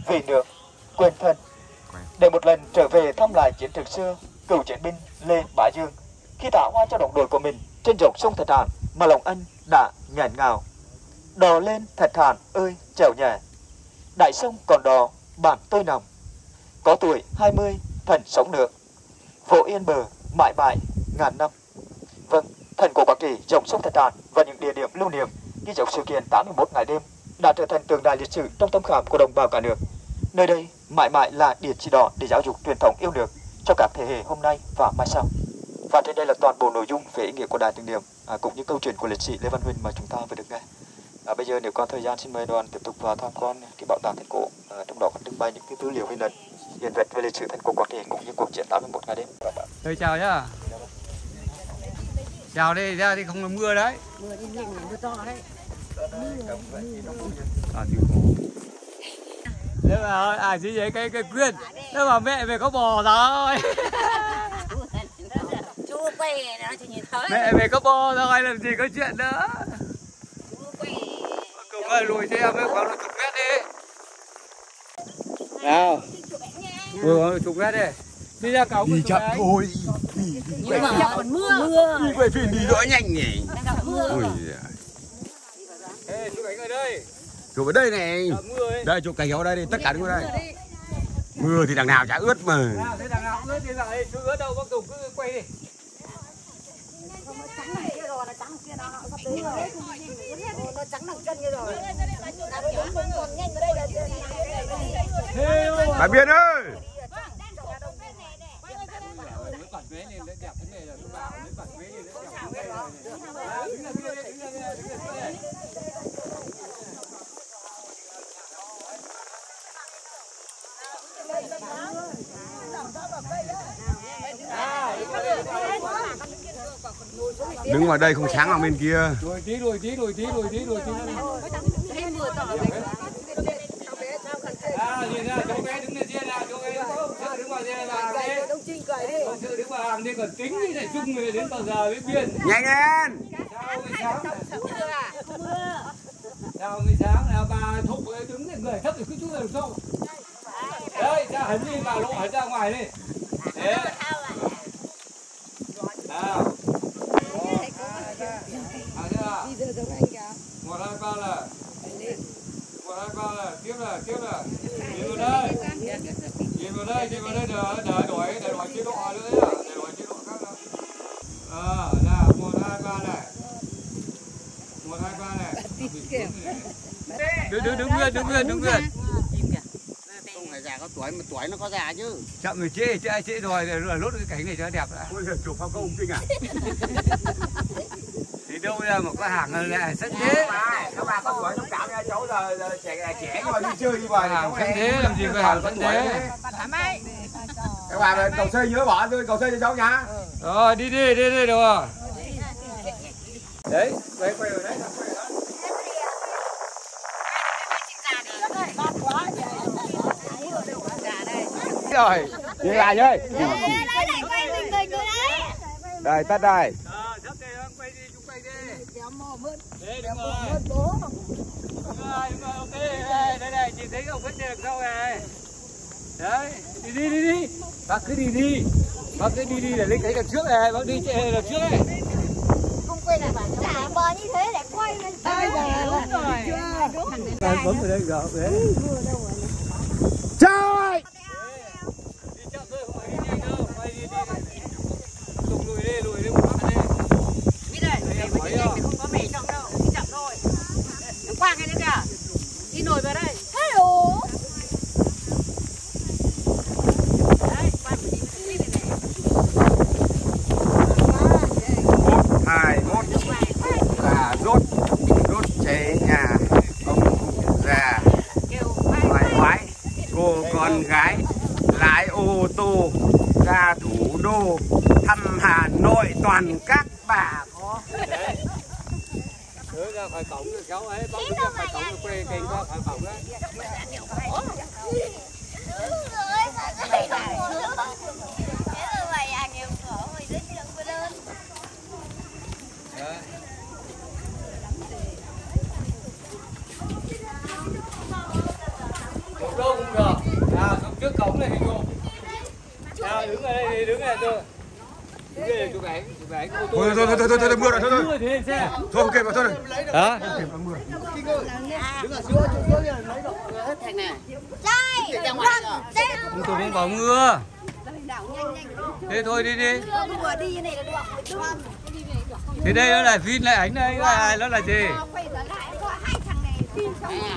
Vì nước, quên thân. Để một lần trở về thăm lại chiến trường xưa, cựu chiến binh Lê Bá Dương, khi tạo hoa cho đồng đội của mình trên dòng sông Thạch Hàn mà lòng anh đã nhàn ngào. Đò lên thật thản ơi! Trèo nhẹ đại sông còn đò bản tôi nằm. Có tuổi 20 thần sống được vỗ yên bờ mãi mãi ngàn năm. Vâng thần cổ Quảng Trị dòng sông Thạch Đàn và những địa điểm lưu niệm ghi dấu sự kiện 81 ngày đêm đã trở thành tượng đài lịch sử trong tâm khảm của đồng bào cả nước. Nơi đây mãi mãi là địa chỉ đỏ để giáo dục truyền thống yêu nước cho các thế hệ hôm nay và mai sau. Và trên đây là toàn bộ nội dung về ý nghĩa của đài tưởng niệm à, cũng như câu chuyện của liệt sĩ Lê Văn Huynh mà chúng ta vừa được nghe à, bây giờ nếu có thời gian xin mời đoàn tiếp tục vào tham quan cái bảo tàng thành cổ à, trong đó có trưng bày những cái tư liệu hình ảnh hiện vật về lịch sử thành cổ Quảng Trị cũng như cuộc chiến 81 ngày đêm Tôi chào nhá. Chào đây ra đi không là mưa đấy. mưa đi nhìn mưa to đấy À, thì. Thế mà à gì vậy cái cái quyên. Thế mà mẹ về có bò rồi. mẹ về có bò rồi làm gì có chuyện nữa. Ơi lùi em ấy khoảng chục mét đi. Nào. Lùi khoảng chục mét đi. Đi ra cầu đi chậm thôi nhưng mà còn mưa mưa đi quay phim đi đỡ nhanh nhỉ đang gặp mưa ui Ê, chụp ảnh ở đây. chụp ở đây này Gặp mưa ấy. đây chụp cảnh ở đây đi tất cả đứng ở đây mưa thì đằng nào chả ướt mà Nào, thế đằng nào ướt đây, chú ướt đâu, bác Tùng cứ quay đi. trắng đằng kia rồi, nó trắng kia nó sắp đến rồi. Ồ, nó trắng đằng chân kia rồi. Là cái đúng đúng còn nhanh vào bà biên ơi Lấy bản vế lên, lấy đẹp thế này là lúc bảo, lấy bản vế lên, lấy đẹp thế này là- Đấy, đứng ra kia đi, đứng ra kia, đứng ra kia đứng ngoài đây không sáng ở bên kia Lùi tí, lùi tí, lùi tí, lùi tí, lùi tí. À, nhìn ra, cháu bé đứng lên trên nào, cháu bé đứng vào trên đi. Đông Trinh cười đi. Sợ đứng vào hàng đi, còn tính như này chung người đến bao giờ mới biên. nhanh lên Sao mới sáng? Sao mới sáng là bà thục đứng lên người thấp thì cứ chú làm sâu. Đấy, ra hẳn đi vào lộ hẳn ra ngoài đi. Đấy. Nào. À, thế à? Một, hai, ba là. Một, hai, ba là. Tiếp là, tiếp là. Nhìn vào đây. Nhìn vào đây, nhìn vào đây để, để đổi, để đổi chế độ nữa nhá. Để đổi chế độ khác nữa. Ờ, nào, một, hai, ba này. Một, hai, ba này. Đứng, đứng, đứng nguyên, đứng nguyên, đứng nguyên. không phải già có tuổi mà tuổi nó có già chứ Chậm rồi chê, chê, chê rồi, để rồi lốt cái cảnh này cho nó đẹp lại. ôi giời chụp phao công kinh à Ra một cái hàng này sẵn thế. các bà có tuổi thông cảm nha cháu giờ, giờ trẻ trẻ nhưng mà đi chơi như vậy. Hàng sẵn thế, làm gì có hàng sẵn thế. các bà cầu xây nhớ bỏ tôi cầu xây cho cháu nhá Rồi, đi đi, đi đi, được rồi. Đấy, quay quay ở đấy, rồi. Đi lại ơi đây tắt đây Ờ, thấp đây, ông quay đi, chú quay đi. Đấy, đúng rồi. Đúng rồi, đúng rồi, ok. Đây, đây, đây, chị thấy ông đi đằng sau này. Đấy, đi đi, đi đi. Bác cứ đi đi. Bác cứ đi đi để lấy cái đằng trước này, bác đi chạy đằng trước này. giả bò như thế để quay lên Ai già đúng rồi. Đây, bấm vào đây, gõ đấy. trời Đi chậm thôi, không phải đi nhanh đâu. Quay đi, đi. Lùi lùi đi, lùi đi một phát đi. biết rồi Đấy, em để hỏi đi chưa? thì không có về trong đâu đi chậm thôi quang cái nữa kìa. Đi nồi vào đây. Hello. Này. Này hai mốt là rốt rốt chế nhà ông già. Ngoái cô con gái lái ô tô ra thủ đô thăm Hà Nội toàn các ra khỏi cổng rồi cháu ấy, bác đứng ra khỏi cổng rồi quay kênh đảo mưa thế thôi đi đi. Thế đây nó là phim lại ảnh đây là nó là gì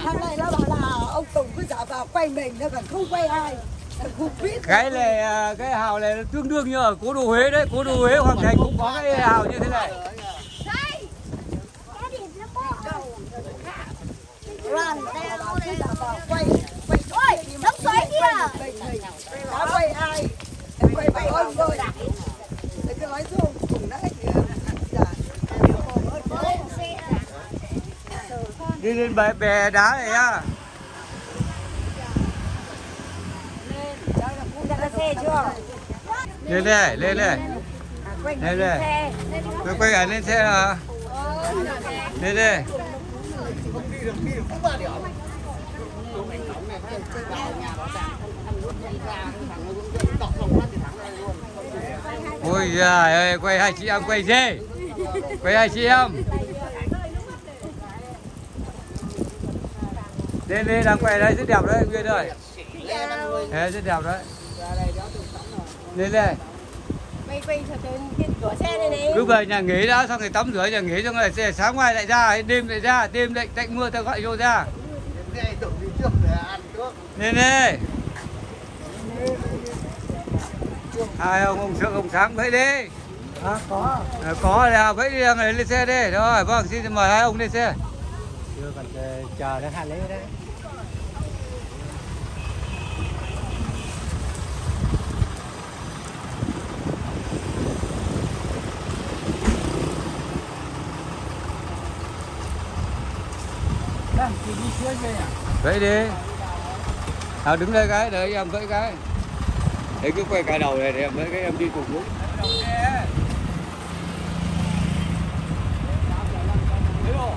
thằng này nó bảo là ông tùng cứ giả vào quay mình nó còn không quay ai không biết cái này à, cái hào này tương đương như ở cố đô Huế đấy cố đô Huế Hoàng Thành cũng có cái hào như thế này. Run, đây nó giả vào quay Đóng xoáy đã quay ai quay mày ông thôi Để cái nói xuống cùng đấy đi lên bè, bè đá này á. Lên lên đây lên đây. Lên đây. Tôi quay ảnh lên xe hả? Lên đây ôi giời ơi quay hai chị em quay gì quay hai chị em. Lên lên đang quay đây rất đẹp đấy nguyên ơi. Đấy, rất đẹp đấy. Lên đây quay quay cho tới cái cửa xe này này. Cứ về nhà nghỉ đã xong rồi tắm rửa nhà nghỉ xong rồi sáng mai lại ra đêm lại ra đêm lại tạnh mưa ta gọi vô ra. Lên đây hai ông ông sợ ông sáng vẫy đi. À, có à, có là vẫy đi người lên xe đi. Rồi vâng xin mời hai ông lên xe. Chưa còn chờ đến hai lễ đấy. Vẫy đi à, đứng đây cái đợi em vẫy cái để cứ quay cả đầu này thì mấy cái em đi cùng cũng Đấy rồi.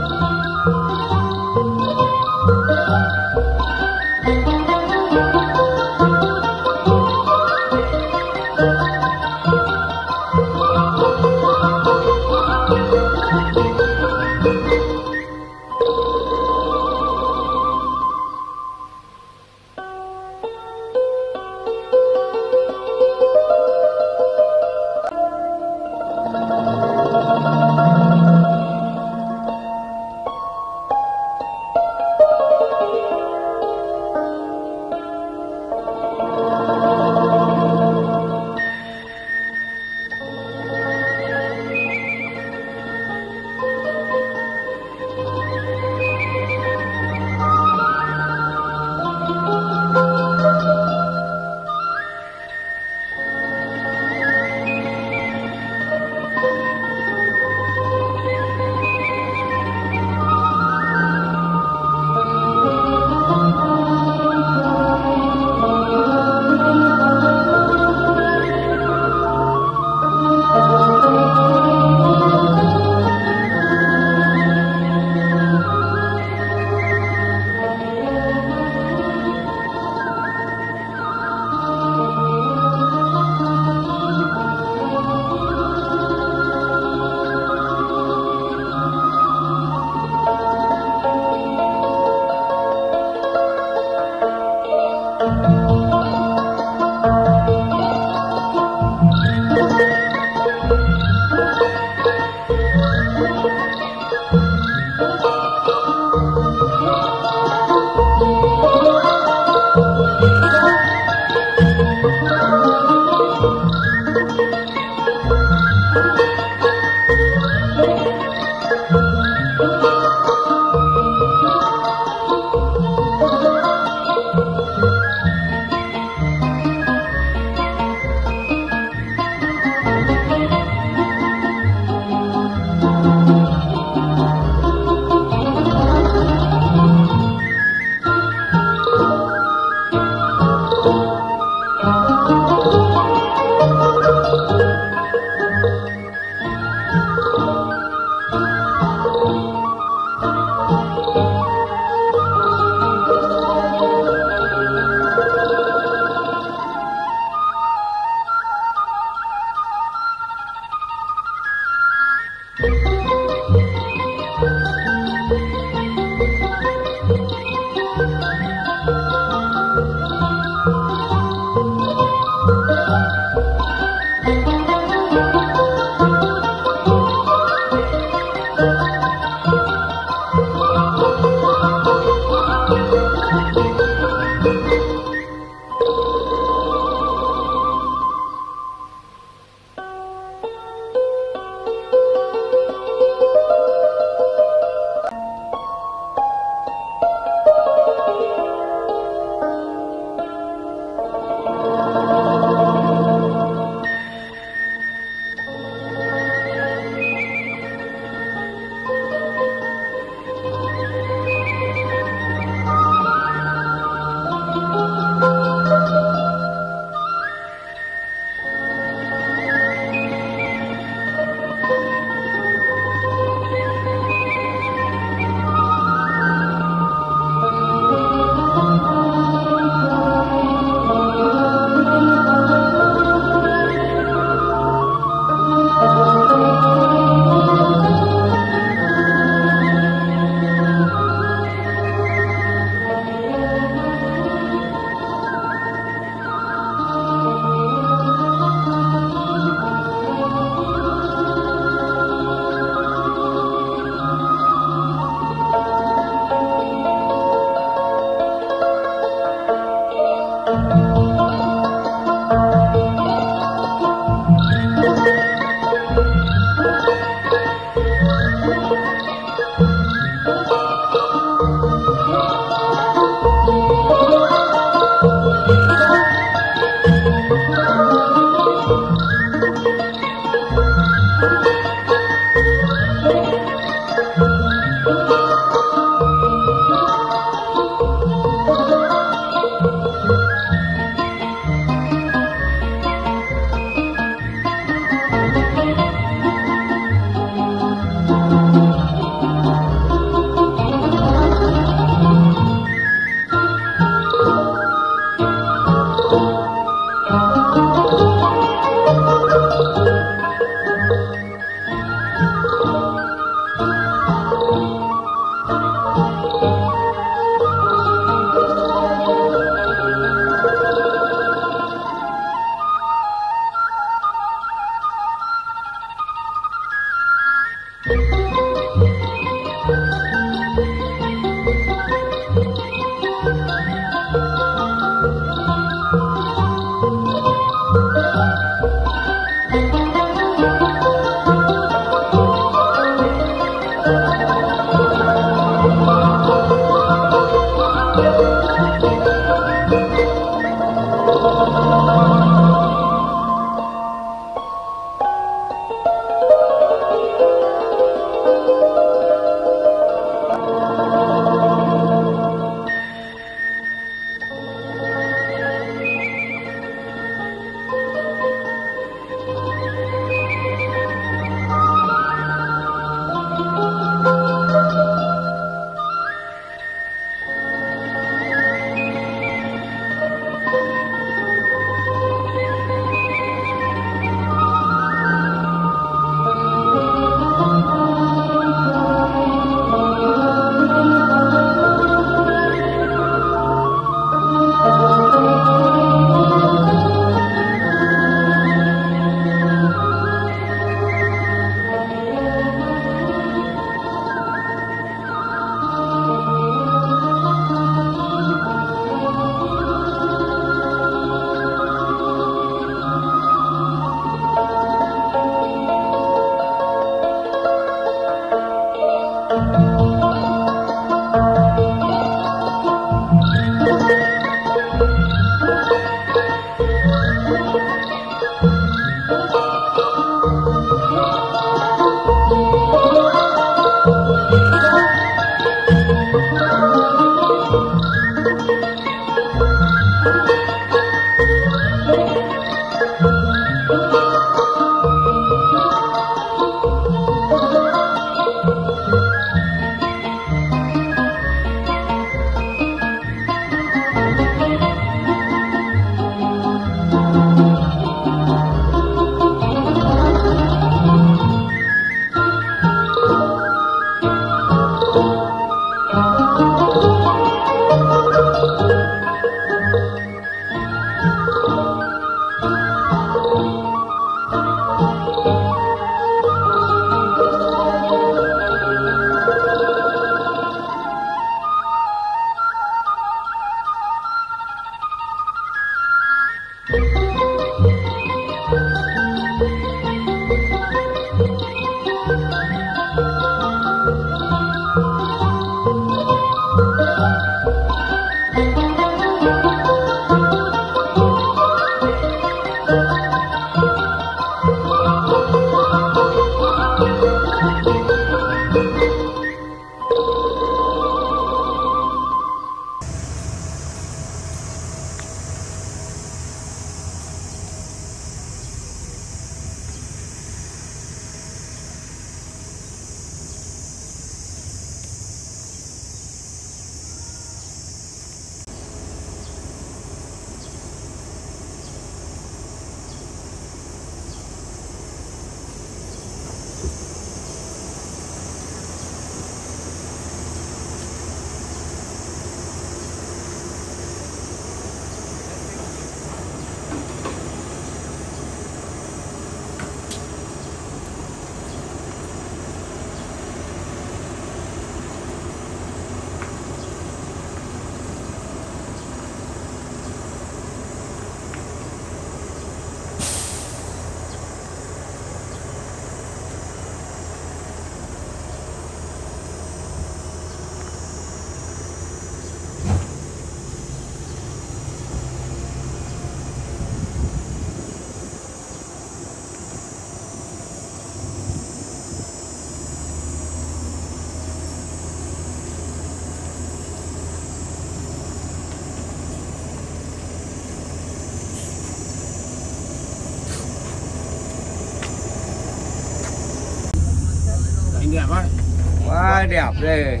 Đẹp đây.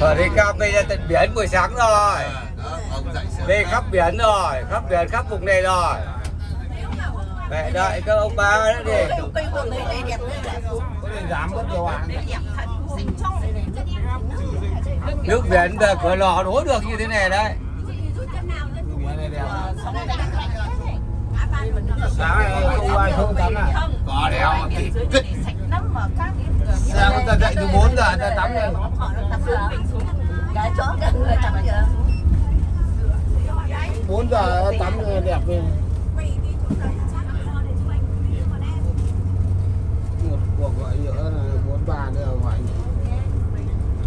Ở đây cam bây ra tận biển buổi sáng rồi. Đây khắp biển rồi khắp biển khắp vùng này rồi. Mẹ đợi các ông ba đó đi. Nước biển về cửa lò đổ được như thế này đấy sáng này không ai không tắm à có đéo kích sáng người ta dậy từ 4 giờ ta tắm lên bốn giờ tắm đẹp lên một cuộc gọi nữa là bốn ba nữa gọi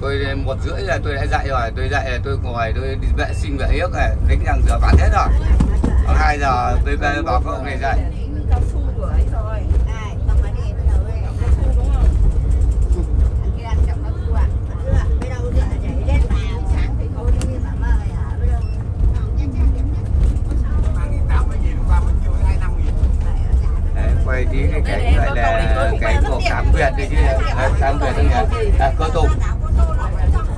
tôi một rưỡi là tôi đã dậy rồi. Tôi dậy là tôi ngồi tôi đi vệ sinh vệ yếc này đánh răng rửa bát hết rồi. Còn hai giờ tôi về bảo các ông này dậy. Quay tí cái cái gọi là cái của cám việt đấy chứ Đấy, cám việt đấy nhỉ? à, cơ tùng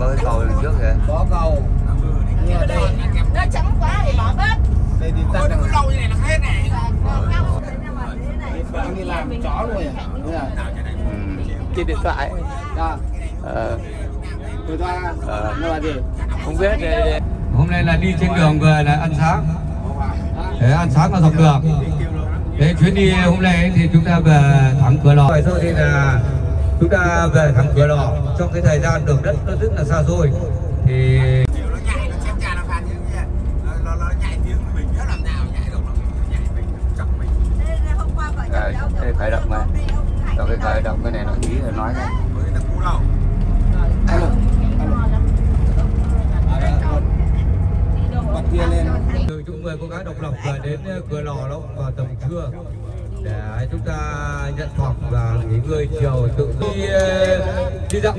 có cái cầu trước kìa. Có cầu. Nó trắng quá thì bỏ bớt. đây đi tắt đằng lâu như này nó hết này. Đi làm chó luôn à trên điện thoại đó ờ. Điện thoại ờ. nó là gì? Không biết đây hôm nay là đi trên đường về là ăn sáng. Để ăn sáng ở dọc đường. Đấy, chuyến đi hôm nay thì chúng ta về thẳng cửa lò. Vậy thôi thì là chúng ta về thẳng cửa lò. Trong cái thời gian đường đất nó rất là xa xôi, thì Đây, đây khởi động này. Rồi cái khởi động cái này nó ý là nói này. Alo. Bật kia lên. Từ chúng người cô gái độc lập về đến cửa lò đó vào tầm trưa để chúng ta nhận phòng và nghỉ ngơi chiều tự đi ờ, đi dạo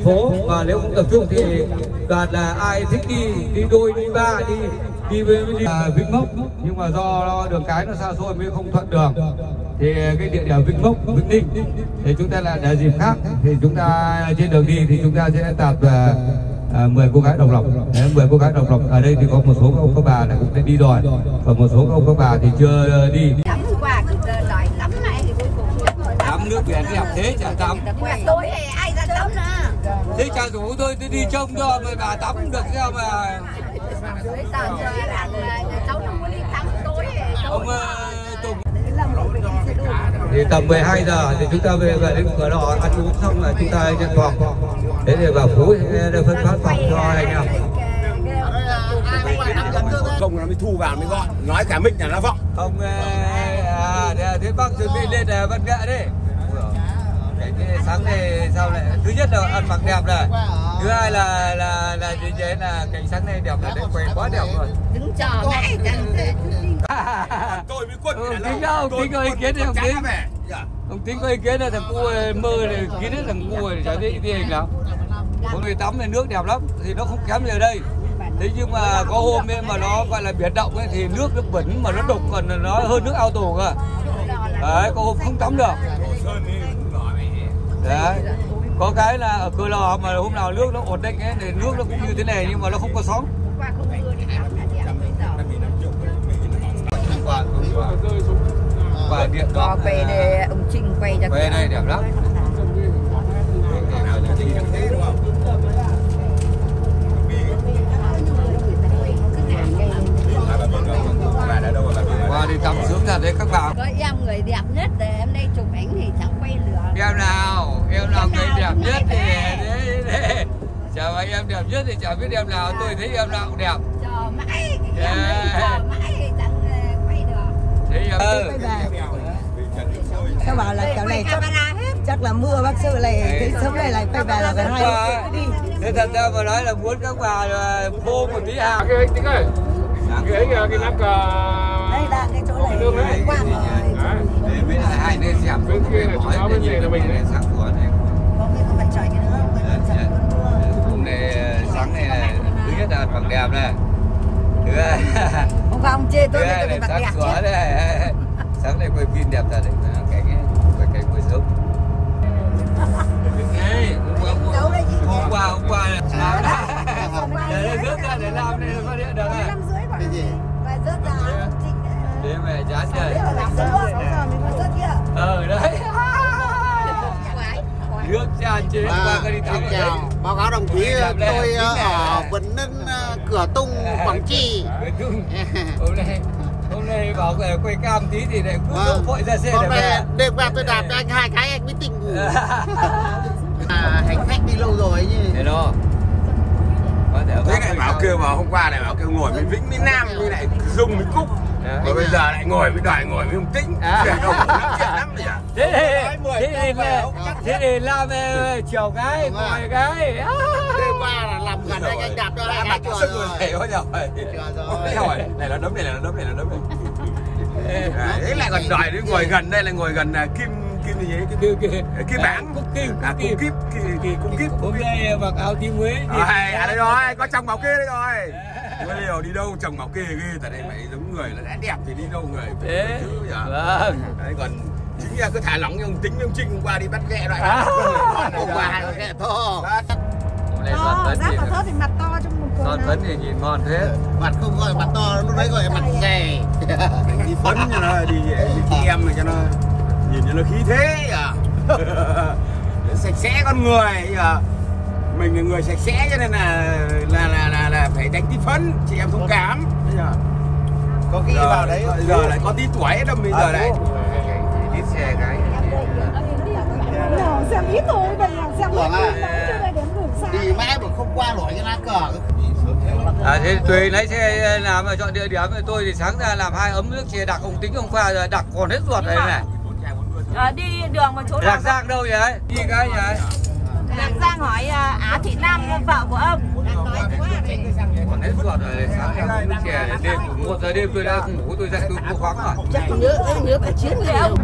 và nếu không tập trung thì đoàn là ai thích đi đi đôi đi ba đi đi với đi. À, Vĩnh Mốc nhưng mà do đường cái nó xa xôi mới không thuận đường. Thì cái địa điểm Vĩnh Mốc Vĩnh Ninh thì chúng ta là để dịp khác. Thì chúng ta trên đường đi thì chúng ta sẽ tập à, à, 10 cô gái độc lập Đấy, 10 cô gái độc lập ở đây thì có một số các ông các bà là cũng đã đi rồi. Còn một số các ông các bà thì chưa đi. Tắm đợi tắm lại thì cuối cùng. Tắm nước biển đẹp thế chả tắm. Mà tối thì ai ra tắm nữa. Thế chả rủ tôi tôi đi trông cho mà bà tắm được sao mà không ông ờ, Tùng. Thì tầm 12 giờ thì chúng ta về về đến cửa lò ăn uống xong là chúng ta nhận phòng thế thì vào phú để phân phát phòng cho anh em. Không nó mới thu vào mới gọi. Nói cả mic là nó vọng. Ông ờ, à thế- bác chuẩn bị lên ờ, văn nghệ đi sáng này sao lại thứ nhất là ăn mặc đẹp này. Thứ hai là là là gì vậy là cảnh sáng này đẹp là đấy quay quá đẹp rồi đứng chờ mãi tôi với quân Ừ, tính đâu, tính có ý kiến gì không tính? ông tính có ý kiến là thằng cu mơ này kiến hết thằng cu này chả biết gì hình nào hôm nay tắm này nước đẹp lắm thì nó không kém gì ở đây. Thế nhưng mà có hôm ấy mà nó gọi là biển động ấy thì nước nó bẩn mà nó đục còn nó hơn nước ao tù cơ. Đấy có hôm không tắm được đấy. Có cái là ở cửa lò mà hôm nào nước nó ổn định ấy thì nước nó cũng như thế này nhưng mà nó không có sóng. Qua điện đó. Về để ông Trinh quay cho về đây đẹp lắm. Qua đi tắm sướng thật đấy các bạn. Có em người đẹp nhất để em đây chụp ảnh thì được. Em nào? Em nào người đẹp nhất thì đấy, đấy. chào anh em đẹp nhất thì chả biết em nào tôi thấy em nào cũng đẹp. Chờ mãi, chờ mãi chẳng ờ, quay được. thế em ừ. Các bảo là kiểu này chắc chắc là mưa bác sư này cái sớm này lại quay về là phải hay. qua đi. thế thật ra mà nói là muốn các bà là phô một tí hàng. Cái ấy tính ơi. Cái ấy kìa, cái nắp cà Đây là cái chỗ này. quan rồi. Để biết là hai nơi xem Bên kia là chúng nó bên này là mình đấy. sáng của này. Có cái mặt trời cái nữa, mặt trời con mưa. hôm nay sáng này là thứ nhất là bằng đẹp này. Thứ hai Hôm qua ông chê tôi tôi là sáng đẹp sủa đây sáng nay quay phim đẹp thật đấy. Cảnh ấy quay cảnh buổi sớm hôm qua đây hôm qua hôm qua là để rớt ra để làm này phát hiện được này năm rưỡi mình có rớt kia. Ờ đấy. Nước tràn chế qua cái đi tắm đấy. Báo cáo đồng chí tôi ờ, ở Vân Nân ờ, Cửa Tung Quảng Trị. Hôm nay hôm nay bảo là quay cam tí thì lại cứ Vâng. vội ra xe hôm để nay về. đêm qua tôi đạp cho anh hai cái anh mới tỉnh ngủ. À, hành khách đi lâu rồi nhỉ? Thế đó thế lại bảo kêu vào hôm qua lại bảo kêu ngồi với Vĩnh với Nam như này Dung với Cúc Rồi bây giờ lại ngồi với đòi ngồi với ông Tĩnh. À. Chuyện lắm bây giờ. Thế thì thế thì là thế thì làm ờ, chiều cái ngồi cái. À. đêm qua là làm gần anh anh đạp cho Mặt chùa sưng rồi. rồi. Thầy Ôi rồi. Này là đấm này là đấm này là đấm này. À, thế lại còn đòi đi ngồi gần đây là ngồi gần kim kim gì ấy kêu kêu kim bảng. Cúc kim à cúc kim. Kíp kim kim cung kíp hôm nay mặc áo tím mới à, hay, à đây rồi có chồng bảo kê đây rồi Mới liều đi đâu chồng bảo kê ghê tại đây mày giống người là đã đẹp thì đi đâu người phải thế chứ giờ vâng. Đấy còn chính là cứ thả lỏng ông tính ông trinh hôm qua đi bắt ghẹ loại À. hôm qua hai cái to. Hôm nay phấn thì thì mặt to trong một son phấn thì nhìn ngon thế. Mặt không gọi mặt to lúc đấy gọi mặt dày đi phấn cho nó đi đi chị em này cho nó nhìn cho nó khí thế à sạch sẽ con người à. Mình là người sạch sẽ cho nên là là là là, là phải đánh tí phấn. Chị em thông cảm. Bây giờ. có khi giờ, vào đấy giờ lại có tí tuổi đâu bây giờ đấy ít xe cái Nào xem ít thôi, đây là xem à? Xa đi mãi mà không qua nổi cái lá cờ À thế tùy lái xe làm mà chọn địa điểm tôi thì sáng ra làm hai ấm nước chia đặc. Ông tính hôm qua rồi đặc còn hết ruột này này. Ờ, đi đường một chỗ Lạc Giang đâu vậy? Đi cái vậy? Lạc Giang hỏi à, Á Thị Nam vợ của ông Còn hết ruột rồi sáng ra uống nước chè để đêm một giờ đêm tôi đã ngủ tôi dậy tôi cố khoáng rồi. Chắc nhớ, nhớ cả chiến Người ông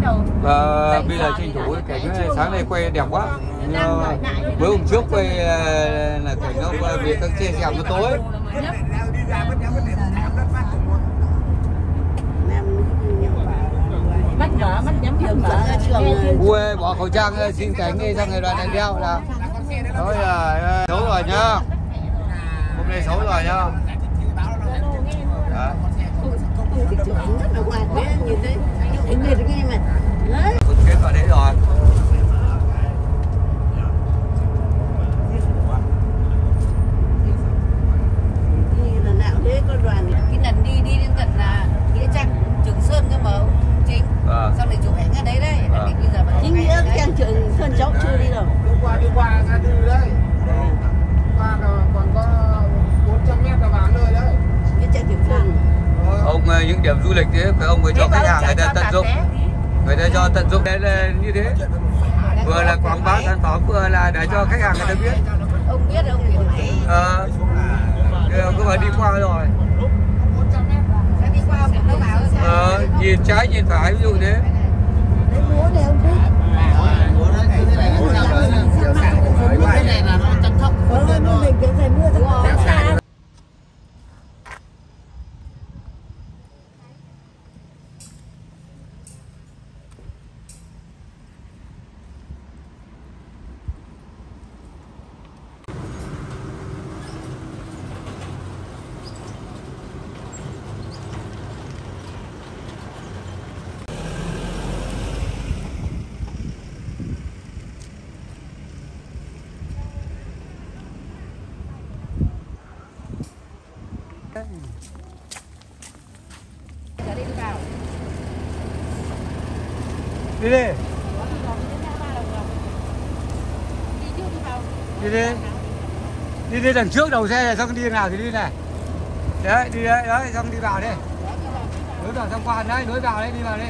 Và bây giờ tranh thủ cái sáng nay quay đẹp quá. Nhưng với hôm trước quay ờ, là cảnh nó vì các xe xèo nó tối. Mắt nhỏ, mắt nhắm mở trường Cô ơi, bỏ khẩu trang xin cảnh đi sang ngày đoàn này đeo là. Thôi rồi, xấu rồi nhá. Hôm nay xấu rồi nhá. Đó. Kết vào đấy rồi. Đi lần nào thế có đoàn Cái lần đi đi đến tận là Nghĩa Trang Trường Sơn cơ mà ông Chính Vâng. Sau này chụp ảnh ở đấy đấy. Thì bây giờ vẫn Chính nghĩa trang trường Sơn cháu chưa đi đâu qua đi qua ra đi đấy. Qua còn có 400 mét là vào nơi đấy. Nghĩa trang trường Sơn Ông ờ, những điểm du lịch thế phải ông phải cho khách hàng người ta tận dụng. Người ta cho tận dụng. Đấy là như thế. Vừa là quảng bá sản phẩm vừa là để cho khách hàng người ta biết. Ông biết ông biết máy Ờ. Cứ phải đi qua rồi. Ờ, nhìn trái nhìn phải ví dụ thế. Đấy múa này ông thích Ủa đấy, đấy là- thế này là nó chăm sóc Ờ, mình cái thầy mưa rất là đằng trước đầu xe này, xong đi nào thì đi này đấy, đi đấy đấy, xong đi vào đi nối vào xong qua đấy nối vào đấy, đi vào đi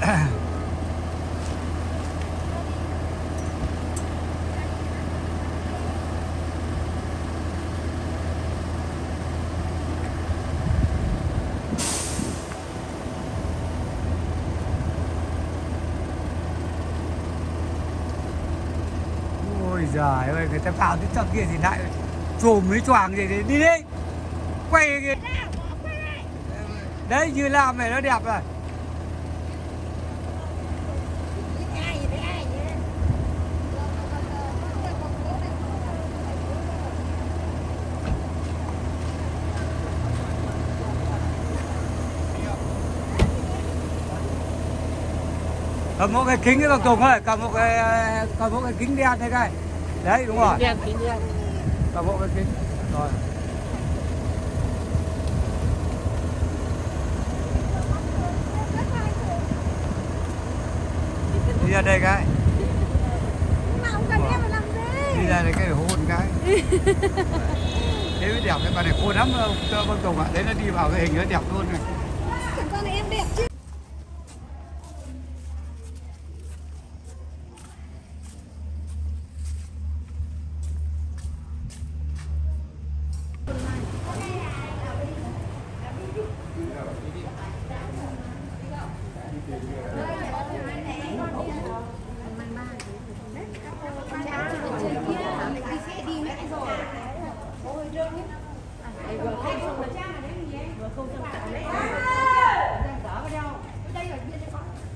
Yeah. người ta vào đến tận kia thì lại chùm lấy choàng gì thì đi đi. Quay kìa đấy, như làm này nó đẹp rồi. Cầm một cái kính cái bằng tùng ơi, cầm một cái ờ, cầm một cái kính đen thế cái đấy đúng rồi. Đen kính đen cầm một cái kính rồi. Đi ra đây cái. Đi ra đây cái để hôn cái. Thế mới đẹp cái con này khôn lắm cho con tùng ạ. Đấy nó đi vào cái hình nó đẹp luôn này con này em đẹp chứ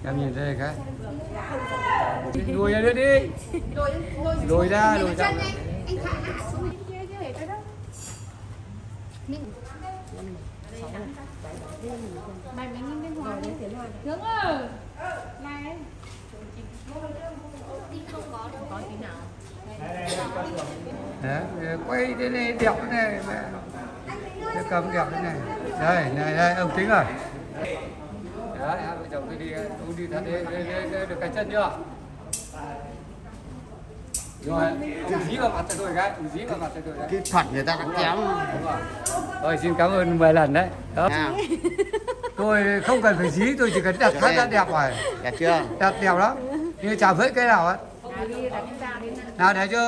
em nhìn đây cái lùi ra nữa đi lùi ra lùi ra anh thả hạ xuống kia kia để tới đó mày mày nhìn bên ngoài hướng ơi này đi không có đâu có tí nào Đấy, quay thế này đẹp thế này mẹ cái cầm đẹp thế này đây này đây ông tính rồi đấy hai vợ chồng tôi đi tôi đi thật đi, đi, đi, đi được cái chân chưa rồi ông dí vào mặt cho tôi cái ông dí vào mặt cho tôi cái Kỹ thuật người ta đã kém. Rồi. rồi xin cảm ơn 10 lần đấy đó Nào. tôi không cần phải dí tôi chỉ cần đặt phát đã đẹp rồi Đẹp chưa? đặt đẹp lắm như chả với cái nào á nào để cho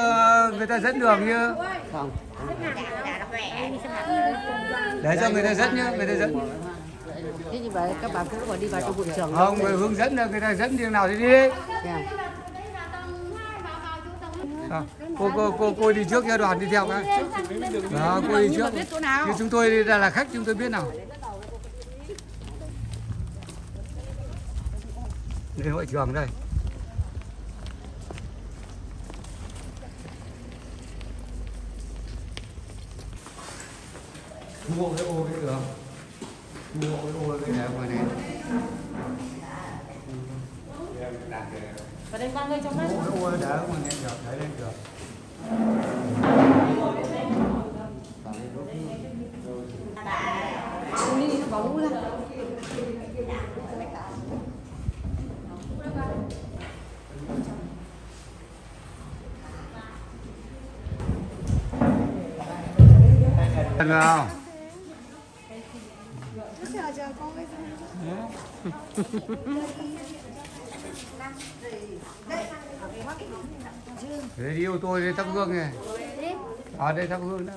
người ta dẫn đường như Không. để cho người ta dẫn nhá người ta dẫn thế như vậy các bạn cũng có đi vào trong hội trường không người hướng dẫn là người ta dẫn đường nào thì đi. Đi À, cô cô cô cô đi trước cho đoàn đi theo cái đó cô đi trước. chứ chúng tôi đi ra là khách chúng tôi biết nào. Đây hội trường đây. Mua cái ô cái đường mua cái ô cái này ngoài này và đây ba người trong mắt mua cái ô đá ngoài này được đấy lên được Thế đi ô tô đi thắp hương này. Ở đây thắp hương đó.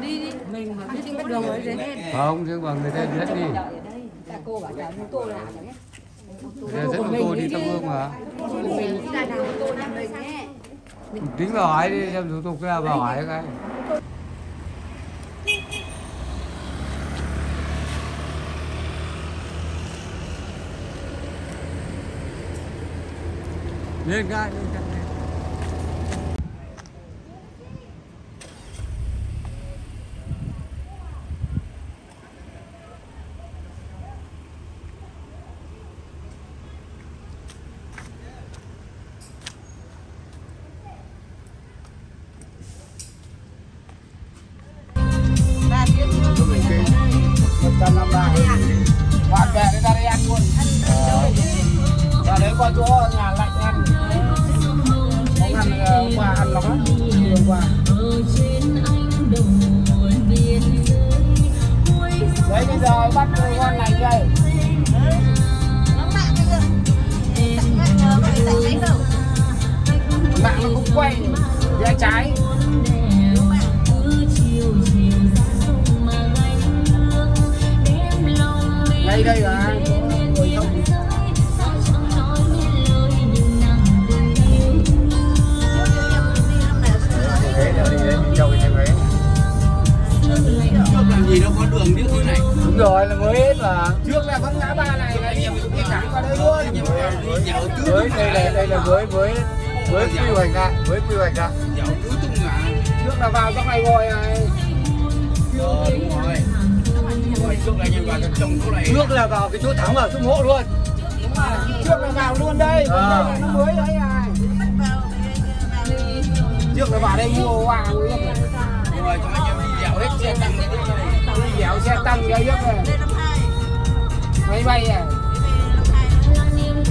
Đi đi. Mình mà biết biết đường rồi đấy không chứ mà người ta dẫn đi. Các cô bảo là tôi là người ta dẫn ô tô đi thắp hương mà. Tính vào hỏi đi xem thủ tục cái nào vào hỏi cái. Lên cái lên cái. Trước là vào trong chỗ này. Trước là vào cái chỗ thắng vào trung hộ luôn. Trước là vào luôn đây Ờ. nó mới đấy à. Trước là vào đây mua hoa luôn Rồi cho anh em đi dạo hết xe tăng đi đi dẻo xe tăng ra trước này. Máy bay à.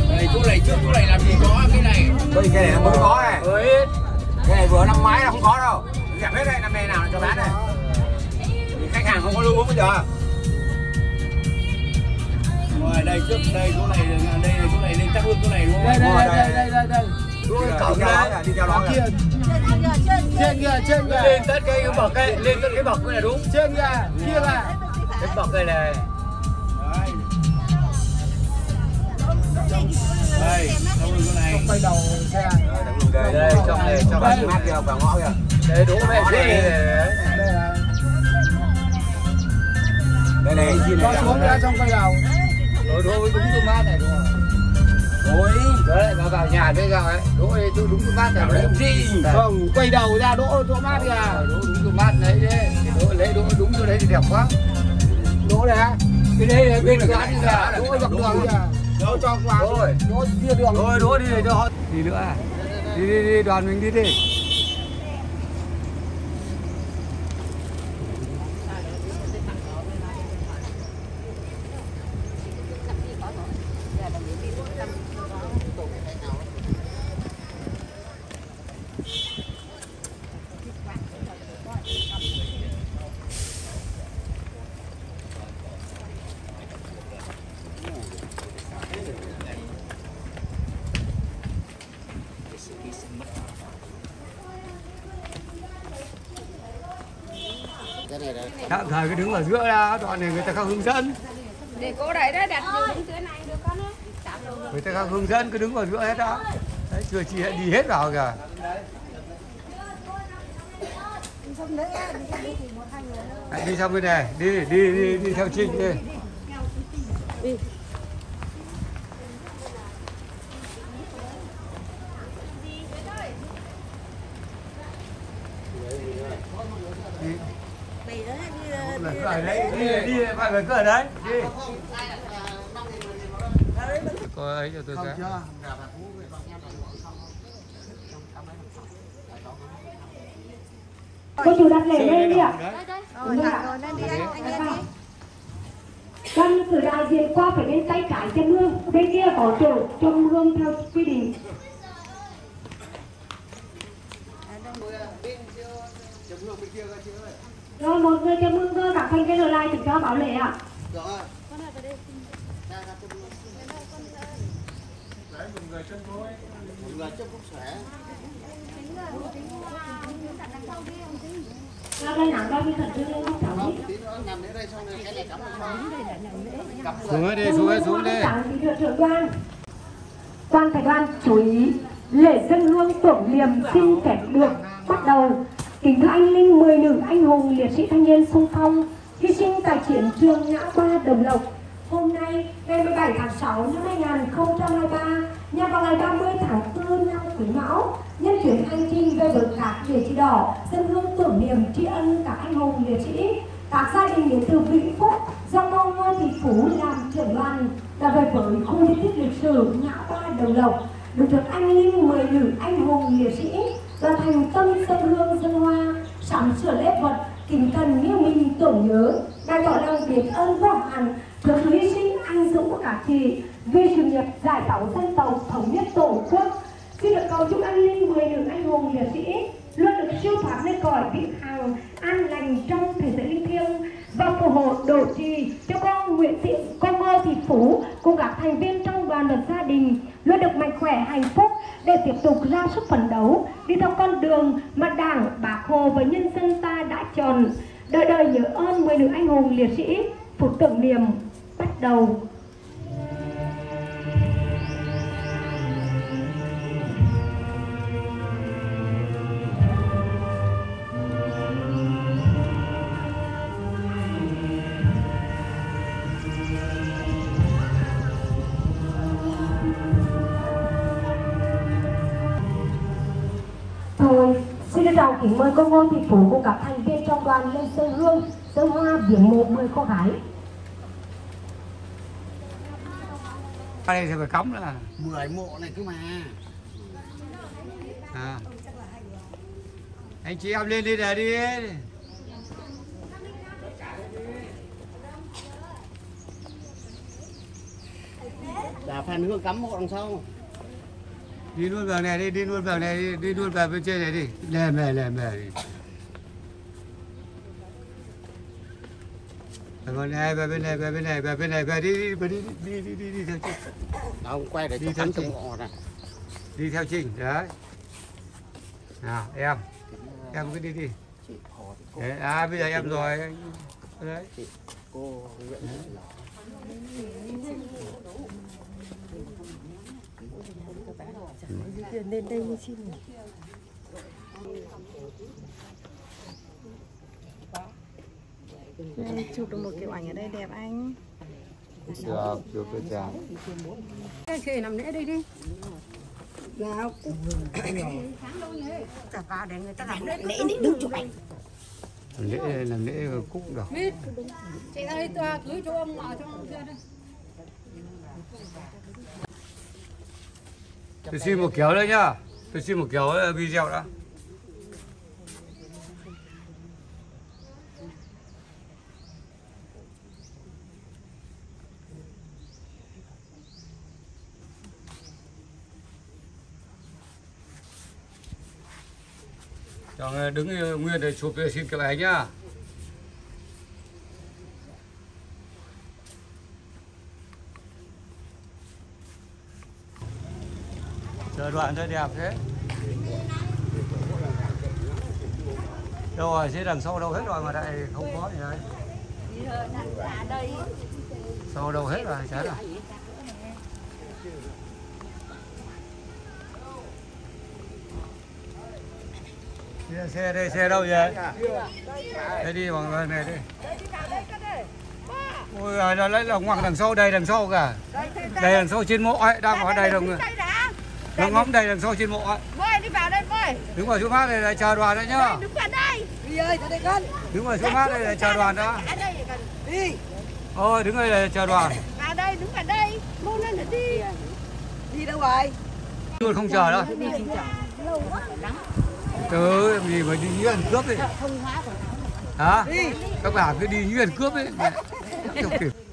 Đây chỗ này trước chỗ này làm gì có cái này? Đây cái này mới có này. Hết. Cái này vừa năm ngoái là không có đâu. Dẹp hết đây năm nay nào cho bán này. Thì khách hàng không có lưu uống bây giờ Rồi đây trước đây chỗ này đây chỗ này lên chắc luôn chỗ này đúng không? đây đây đây đây đây đây này cổng đấy đi theo nó kia trên kia trên kia lên tất cái bậc cây lên tất cái cái này đúng trên kia kia là cái bậc cây này Đây, rồi chỗ này quay đầu xe đây đây trong này trong Đây. này mát kia vào ngõ kìa Ngõ dễ này. này đấy đây là Đây này, cho này xuống ra trong quay đầu đỗ đỗ đúng cái mát này đúng không? Ôi, đấy mà vào nhà bây giờ ấy đỗ đây tôi đúng cái mát này đấy gì? Không quay đầu ra đỗ chỗ mát kìa. đỗ đúng cái mát đấy đấy. Đỗ lấy đỗ đúng chỗ đấy thì đẹp quá. Đỗ này á? Cái đây là bên quán ra đỗ dọc đường kìa. đỗ cho quán. Rồi. đỗ kia đường thôi đỗ đi để cho họ đi nữa à? Đi đi đi đoàn mình đi đi tạm thời cứ đứng ở giữa ra đoạn này người ta không hướng dẫn. Để cô đấy đó đặt vô đứng dưới này được con đầu người ta không hướng dẫn cứ đứng ở giữa hết đó. Đấy chưa chị đi hết vào kìa. Đi sang bên này đi đi đi đi theo trinh đi ở đấy đi đi mọi người cứ ở đấy. Đi. Có ấy cho tôi cái. Cô chủ đặt lễ lên đi ạ. rồi đặt rồi lên đi anh lên đi. Văn cử đại diện qua phải bên tay trái chân mương. Bên kia có chỗ cho mương theo quy định. Rồi một người cho mương cơ các thành viên ở lại thì cho báo lễ ạ. Ra đây nắng bao nhiêu thần trương lên các cháu. xuống đây đi xuống đây xuống đây Sáng thì được trưởng đoàn. Quan thái đoàn chú ý lễ dân hương tưởng niệm xin phép được bắt đầu. Kính thưa anh linh 10 nữ anh hùng liệt sĩ thanh niên sung phong, hy sinh tại chiến trường ngã ba Đồng Lộc. Hôm nay, ngày 17 tháng 6 năm 2023 nhằm vào ngày 30 tháng 4 năm Quý Mão, nhân chuyến hành trình về với các địa chỉ đỏ, dân hương tưởng niệm tri ân các anh hùng liệt sĩ, các gia đình đến từ Vĩnh Phúc, do ông Ngô Thị Phú làm trưởng đoàn, đã về với khu di tích lịch sử ngã ba Đồng Lộc được được anh linh mười nữ anh hùng liệt sĩ là thành tâm dân hương dân hoa, sắm sửa lễ vật, kính cần như mình tưởng nhớ. Bày tỏ lòng biết ơn vô hạn trước sự hy sinh anh dũng của các chị vì sự nghiệp giải phóng dân tộc, thống nhất tổ quốc. Xin được cầu chúc anh linh mười nữ anh hùng liệt sĩ, luôn được siêu thoát lên cõi vĩnh hằng, an lành trong thế giới linh thiêng và phù hộ độ trì. Cho con Nguyễn Thị con Ngô Thị Phú cùng các thành viên trong đoàn luật gia đình luôn được mạnh khỏe hạnh phúc để tiếp tục ra sức phấn đấu. Đi theo con đường mà Đảng, Bác Hồ và nhân dân ta đã chọn. Đời đời nhớ ơn mười nữ anh hùng liệt sĩ phút tưởng niệm bắt đầu. Kính mời cô Ngô Thị Phú cùng các thành viên trong đoàn lên sân hương, sân hoa viếng mộ 10 cô gái. Ở đây thì phải cống nữa. Mười mộ này cơ mà. À. Anh chị em lên đi để đi. Là Phan Hương cắm mộ đằng sau. Đi luôn vào này đi, đi luôn vào này đi, đi luôn vào bên trên này đi. Lèm về, lèm về đi. Vào bên này, vào bên này, vào bên này, vào bên này, vào đi, đi, đi, đi, đi, đi, đi, theo trình. Đâu quay để Đi theo mộ này. Đi theo trình, đấy. Nào, em. Em cứ đi đi. Đấy, à, bây giờ em rồi. Đấy. Cô Nguyễn lên đây xin Đây, chụp được một kiểu ảnh ở đây đẹp anh Được, được được chào. Cái kệ nằm lễ đây đi. nào Cả vào để người ta làm lễ để đứng chụp ảnh Làm lễ, làm lễ cúc được. Biết. Chị tôi cưới cho ông ở trong kia đây. Tôi xin một kéo nữa nhá. Tôi xin một kéo ờ, video đã. Chọn đứng ờ, nguyên để chụp để xin cái này nhá. Chờ đoạn cho đẹp thế. Đâu rồi, xe đằng sau đâu hết rồi mà lại không có gì đấy. Sau đâu hết rồi, chết rồi. Xe, xe đây, xe đâu vậy? Đây đi bằng người này đi. Ôi nó lấy là ngoặc đằng sau, đây đằng sau cả. Đây đằng sau trên mộ ấy, đang ở đây đồng nó ngóng đây đằng sau trên mộ ấy. Bơi đi vào đây bơi Đứng vào chỗ mát này là chờ đoàn đấy nhá. Đứng vào đây đi ơi ra đây con Đứng vào chỗ mát đây là chờ đoàn đó. Đây đi Ôi, đứng đây là chờ đoàn. Vào đây đứng vào đây Mô lên để đi đi đâu rồi Luôn không chờ đâu. Trời ơi, gì mà đi như ăn cướp ấy. Hả? Các bà cứ đi như ăn cướp ấy.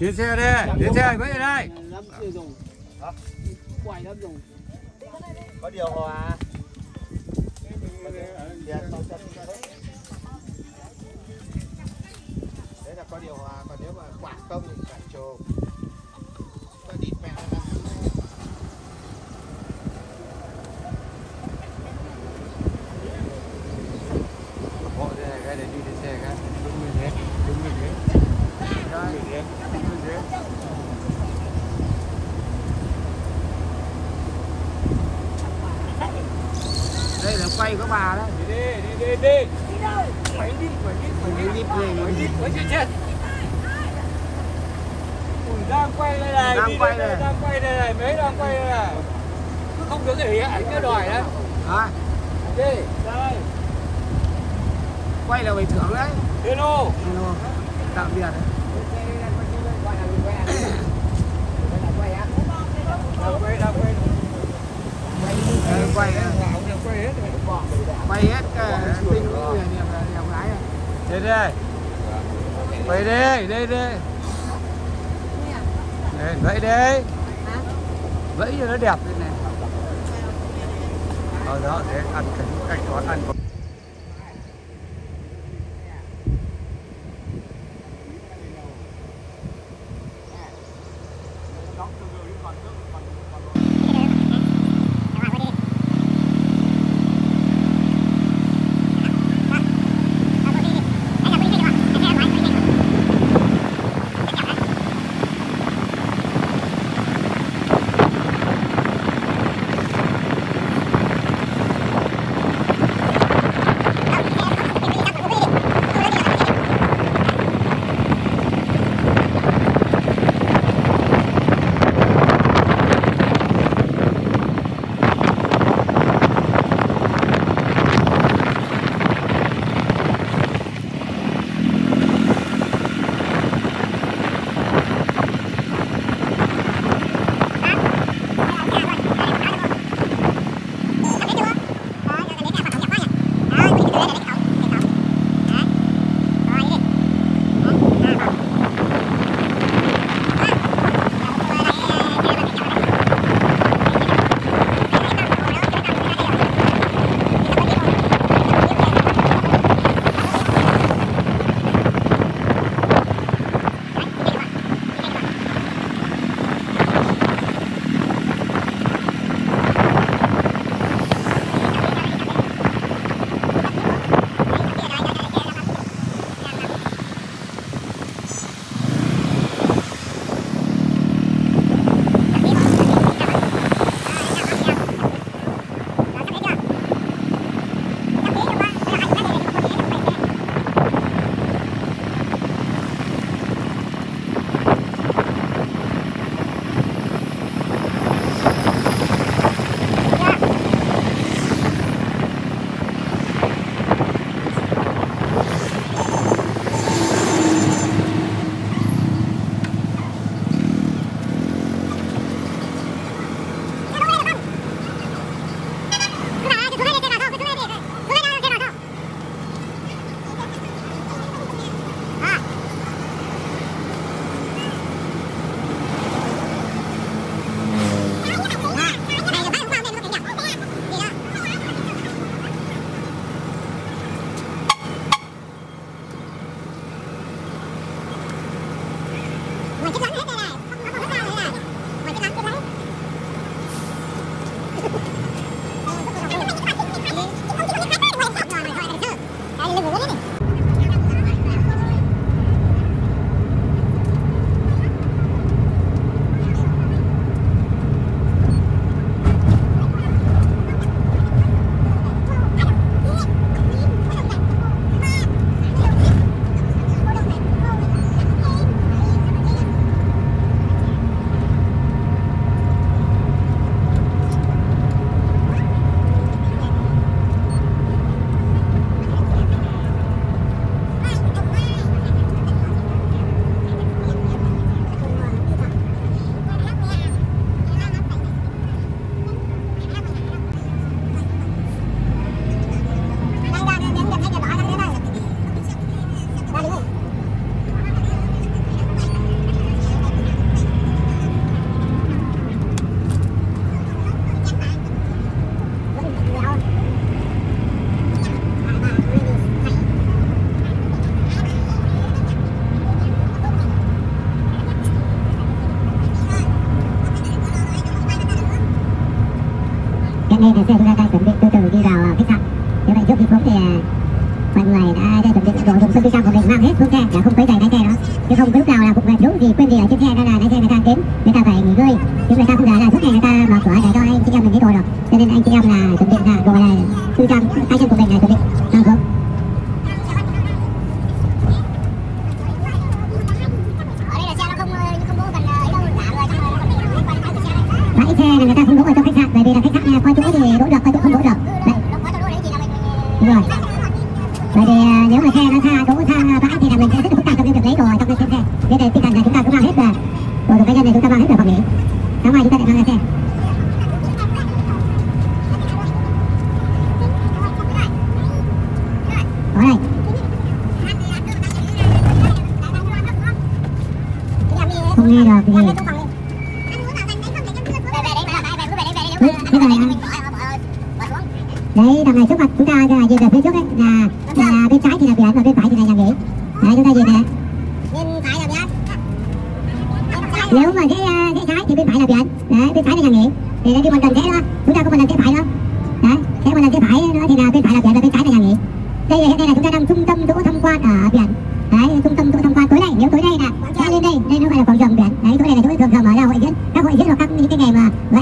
Đến xe đây, đến xe mấy đây. Lắm chưa dùng. Hả? Quay lắm dùng. Có điều hòa. Đấy quay của bà đấy. Đi đi đi đi đi. Đâu mày đi mày đi. Mày đi mày đi. Mày đi chết. Đang quay đây này đang quay đây. đang quay đây này mấy đang quay đây này. Cứ không được gì ảnh cứ đòi đấy. Hả? Đi đây. Quay là bình thường đấy. Hello. Hello. Tạm biệt. Đấy quay là quay quay hết quay hết tin những người đẹp đẹp gái thế đây quay đi đi đi vậy đi vẫy cho nó đẹp lên này ở đó để ăn cái ăn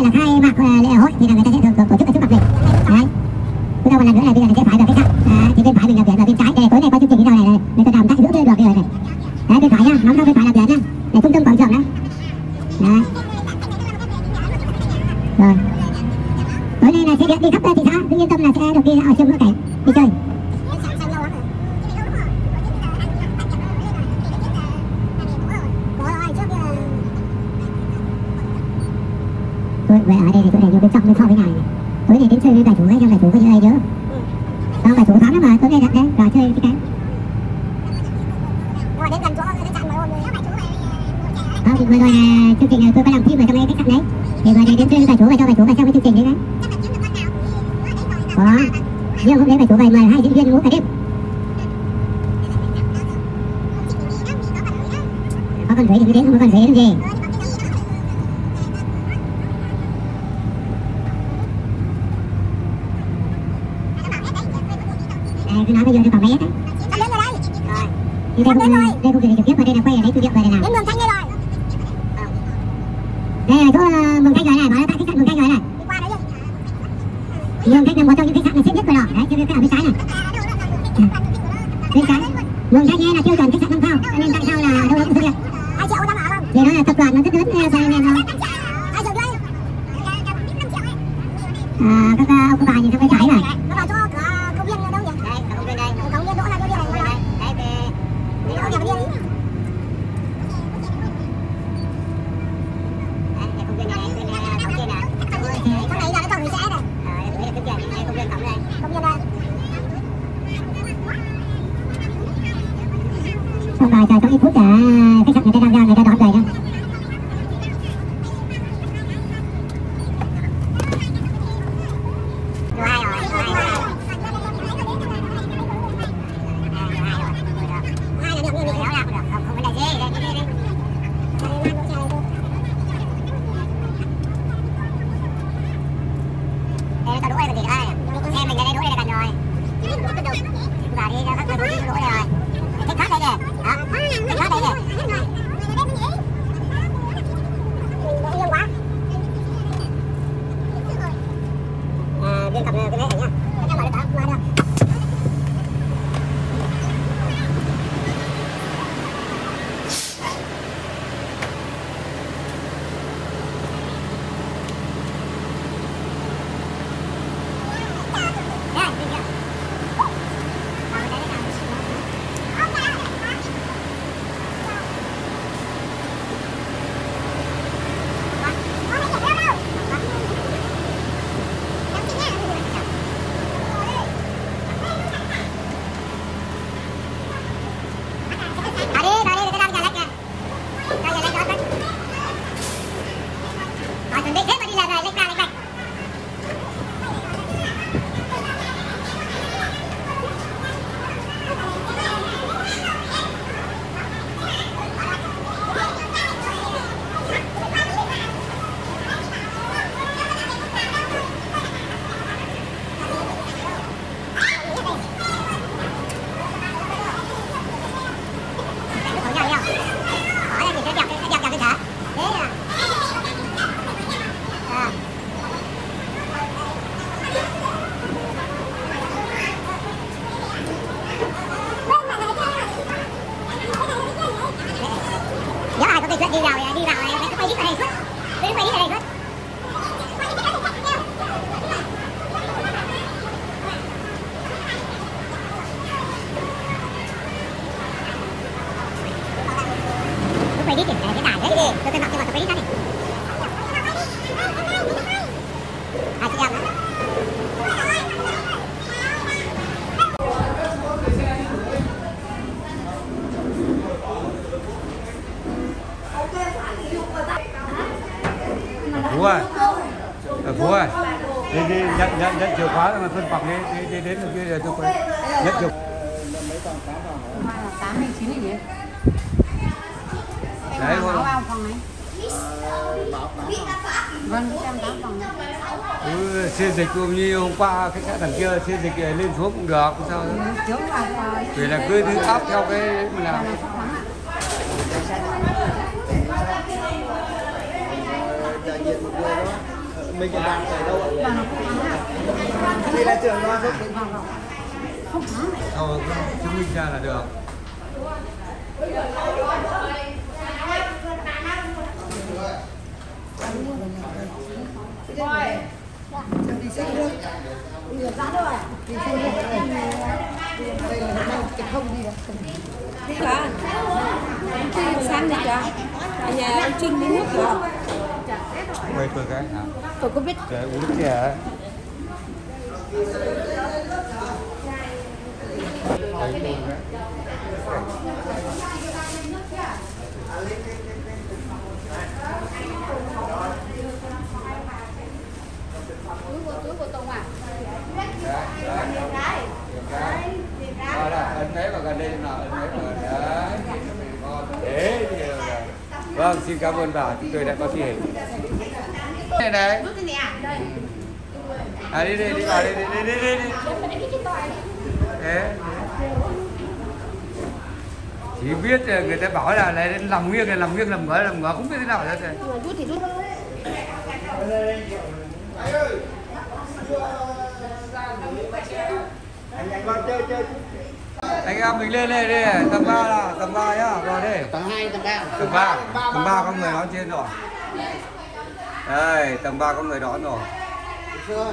là hai mặt lễ hội thì là người ta sẽ thường tổ chức cả trước mặt này đấy cứ đâu mà lần nữa là bây giờ mình sẽ phải vào cái khác à, thì bên phải mình là biển qua cái xã đằng kia xây dịch lên xuống cũng được không sao vì là cứ thứ áp theo cái mình làm đại diện một người đó mình đang ở đâu ạ thì là trưởng không không Ờ, chứng minh ra là được xe nước người ra đâu à đi đây là không đi được Đi cả. Trinh sáng đi chưa, Ở nhà ông Trinh đi nước rồi. quay tôi cái hả Tôi có biết. để uống nước chè ấy. Thấy tôi cái. Đó là ấn đấy vào gần đây nào ấn đấy vào gần đấy Ngon. thế thì là- vâng xin cảm ơn bà chúng tôi đã có thể hình này này à đi đi đi vào đi đi đi đi đi, đi. thế chỉ biết người ta bảo là này làm nghiêng này làm nghiêng làm ngửa làm ngửa không biết thế nào hết rồi Rút thì rút. anh anh con chơi chơi anh em mình lên đây đi tầng ba là tầng ba nhá rồi đi tầng 2, tầng 3 tầng ba tầng ba có người đón trên rồi đây tầng ba có người đón rồi xưa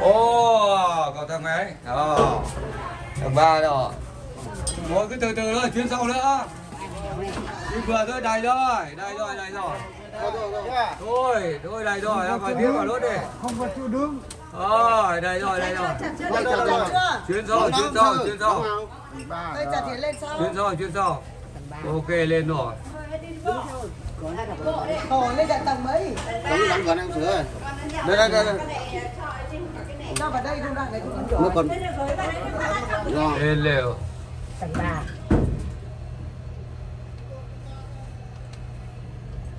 Ồ, có thằng ấy. Ờ. Thằng ba rồi. Mỗi cứ từ từ thôi, chuyến sau nữa. Đi vừa thôi, đầy rồi, đầy rồi, đầy rồi. Thôi, thôi đầy rồi, em phải tiến vào lốt đi. không có chịu đứng Rồi, đầy rồi, đầy rồi. Chuyến sau, chuyến sau, chuyến sau. đây trả tiền lên sau Chuyến sau, chuyến sau. Ok, lên rồi. Ồ, lên đặt tầng mấy Đúng vẫn còn đang sửa Đây, đây, đây. đây. ra vào đây không ra này cũng không Nó còn Rồi Lên lều. Tầng 3.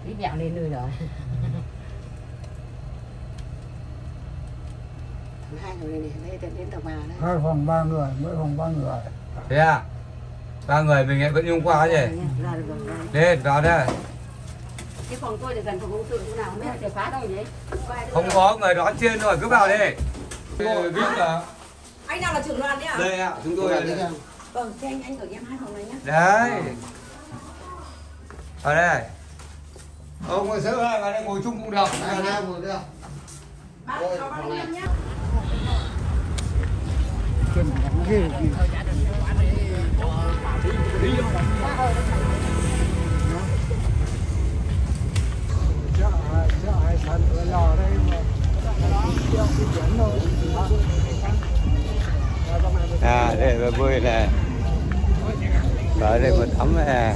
Đi dạo lên nơi rồi. 2 rồi này, đây đến đến 3 đấy. hai phòng ba người mỗi phòng ba người Thế à? Ba người mình lại vẫn hôm qua gì? Ra được rồi. ra. Lên, vào đây. Cái phòng tôi thì gần phòng công sự chỗ nào không biết chìa khóa đâu nhỉ? Không có người đón trên rồi, cứ vào đi. Ngồi biết là anh nào là trưởng đoàn đấy à đây ạ, chúng tôi là vâng thế anh anh ở em hai phòng này nhá Đấy. Ở đây. Ông ngồi sớm hai vào đây ngồi chung cũng được. hai hai ngồi được bác cháu bao nhiêu nhá chợ chợ hải sản ở lò đây mà tiêu cái chuyển rồi À, đây là bơi này. Ở đây một tắm này.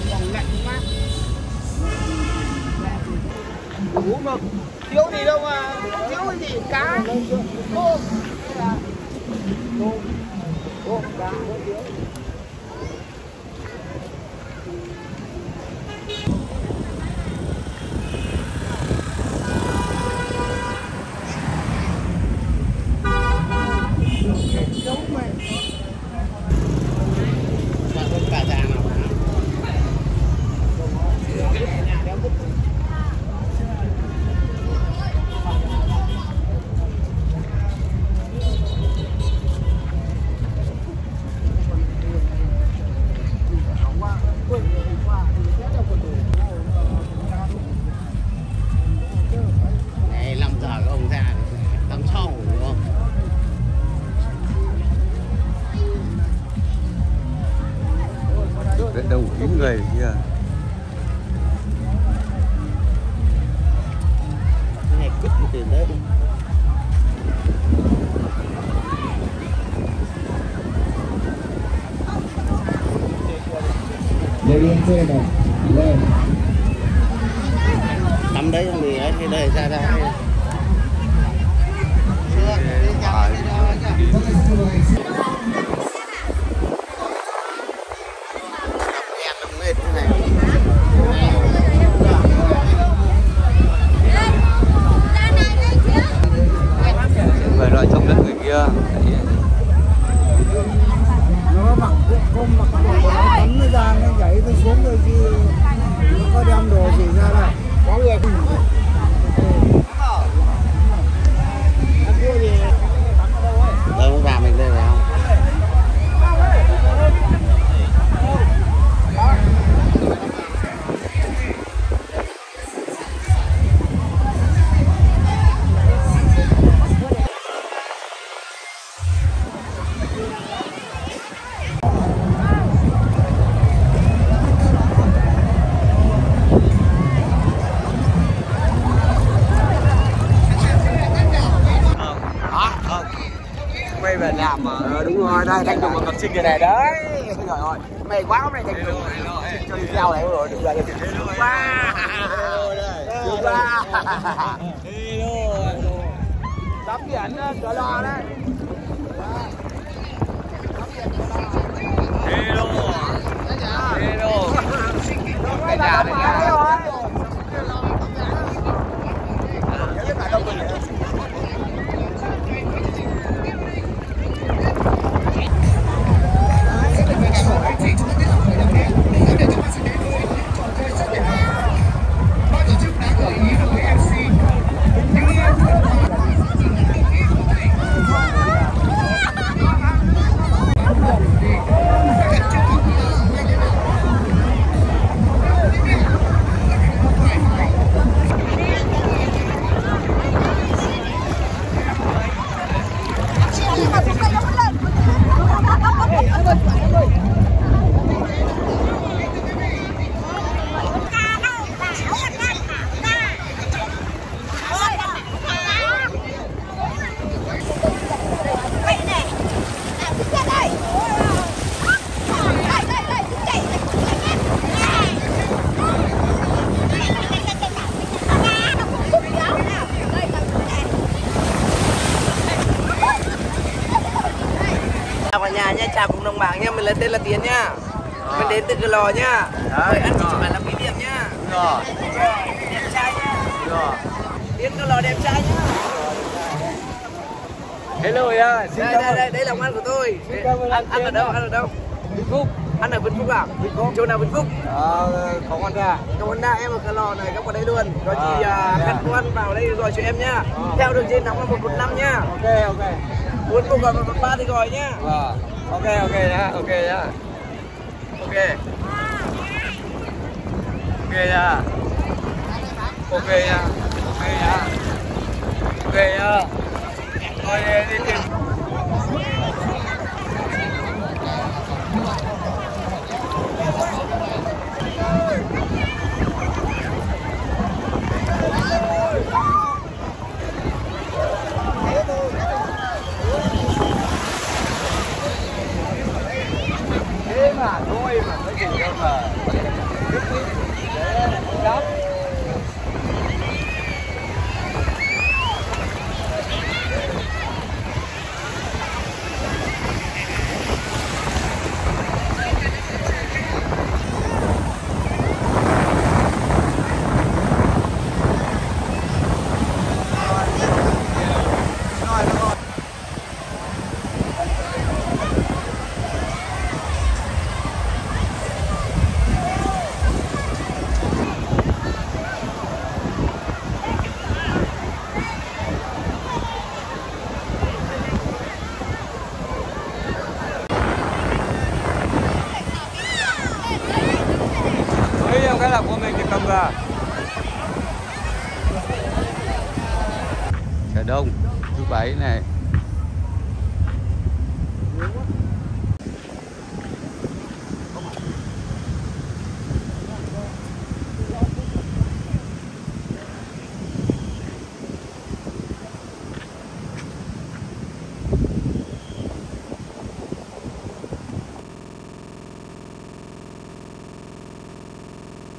Uống mà Thiếu gì đâu mà Thiếu cái gì cá Tôm tôm cá thiếu tắm đấy không thì ấy thì đây ra ra trình cái này đấy. Trời ơi mày quá hôm nay thành tùng cho đi theo này rồi được rồi quá quá tắm biển cửa lò đấy mình là tên là tiến nha. Mình đến từ cửa lò nha. Đấy, ăn chỉ phải làm kỷ niệm nha. Rồi. Đẹp trai nha. Tiến cửa lò đẹp trai nha. Hello nha. Xin đây đây đây đây là món ăn của tôi. Ăn, ăn ở đâu nha. ăn ở đâu? Vĩnh Phúc. ăn ở Vĩnh Phúc à? Vĩnh Phúc. Chỗ nào Vĩnh Phúc? Ờ, có con ra. Cảm ơn đa em ở cửa lò này các vào đây luôn. Có À, gì à, cắt quan vào đây rồi cho em nhá theo đường dây nóng là một một năm nhá Ok ok. muốn cùng gọi một ba thì gọi nhá Vâng. Ok ok nhá, ok nhá. Ok. Ok nhá. Ok nhá. Ok nhá. Ok nhá. ok đi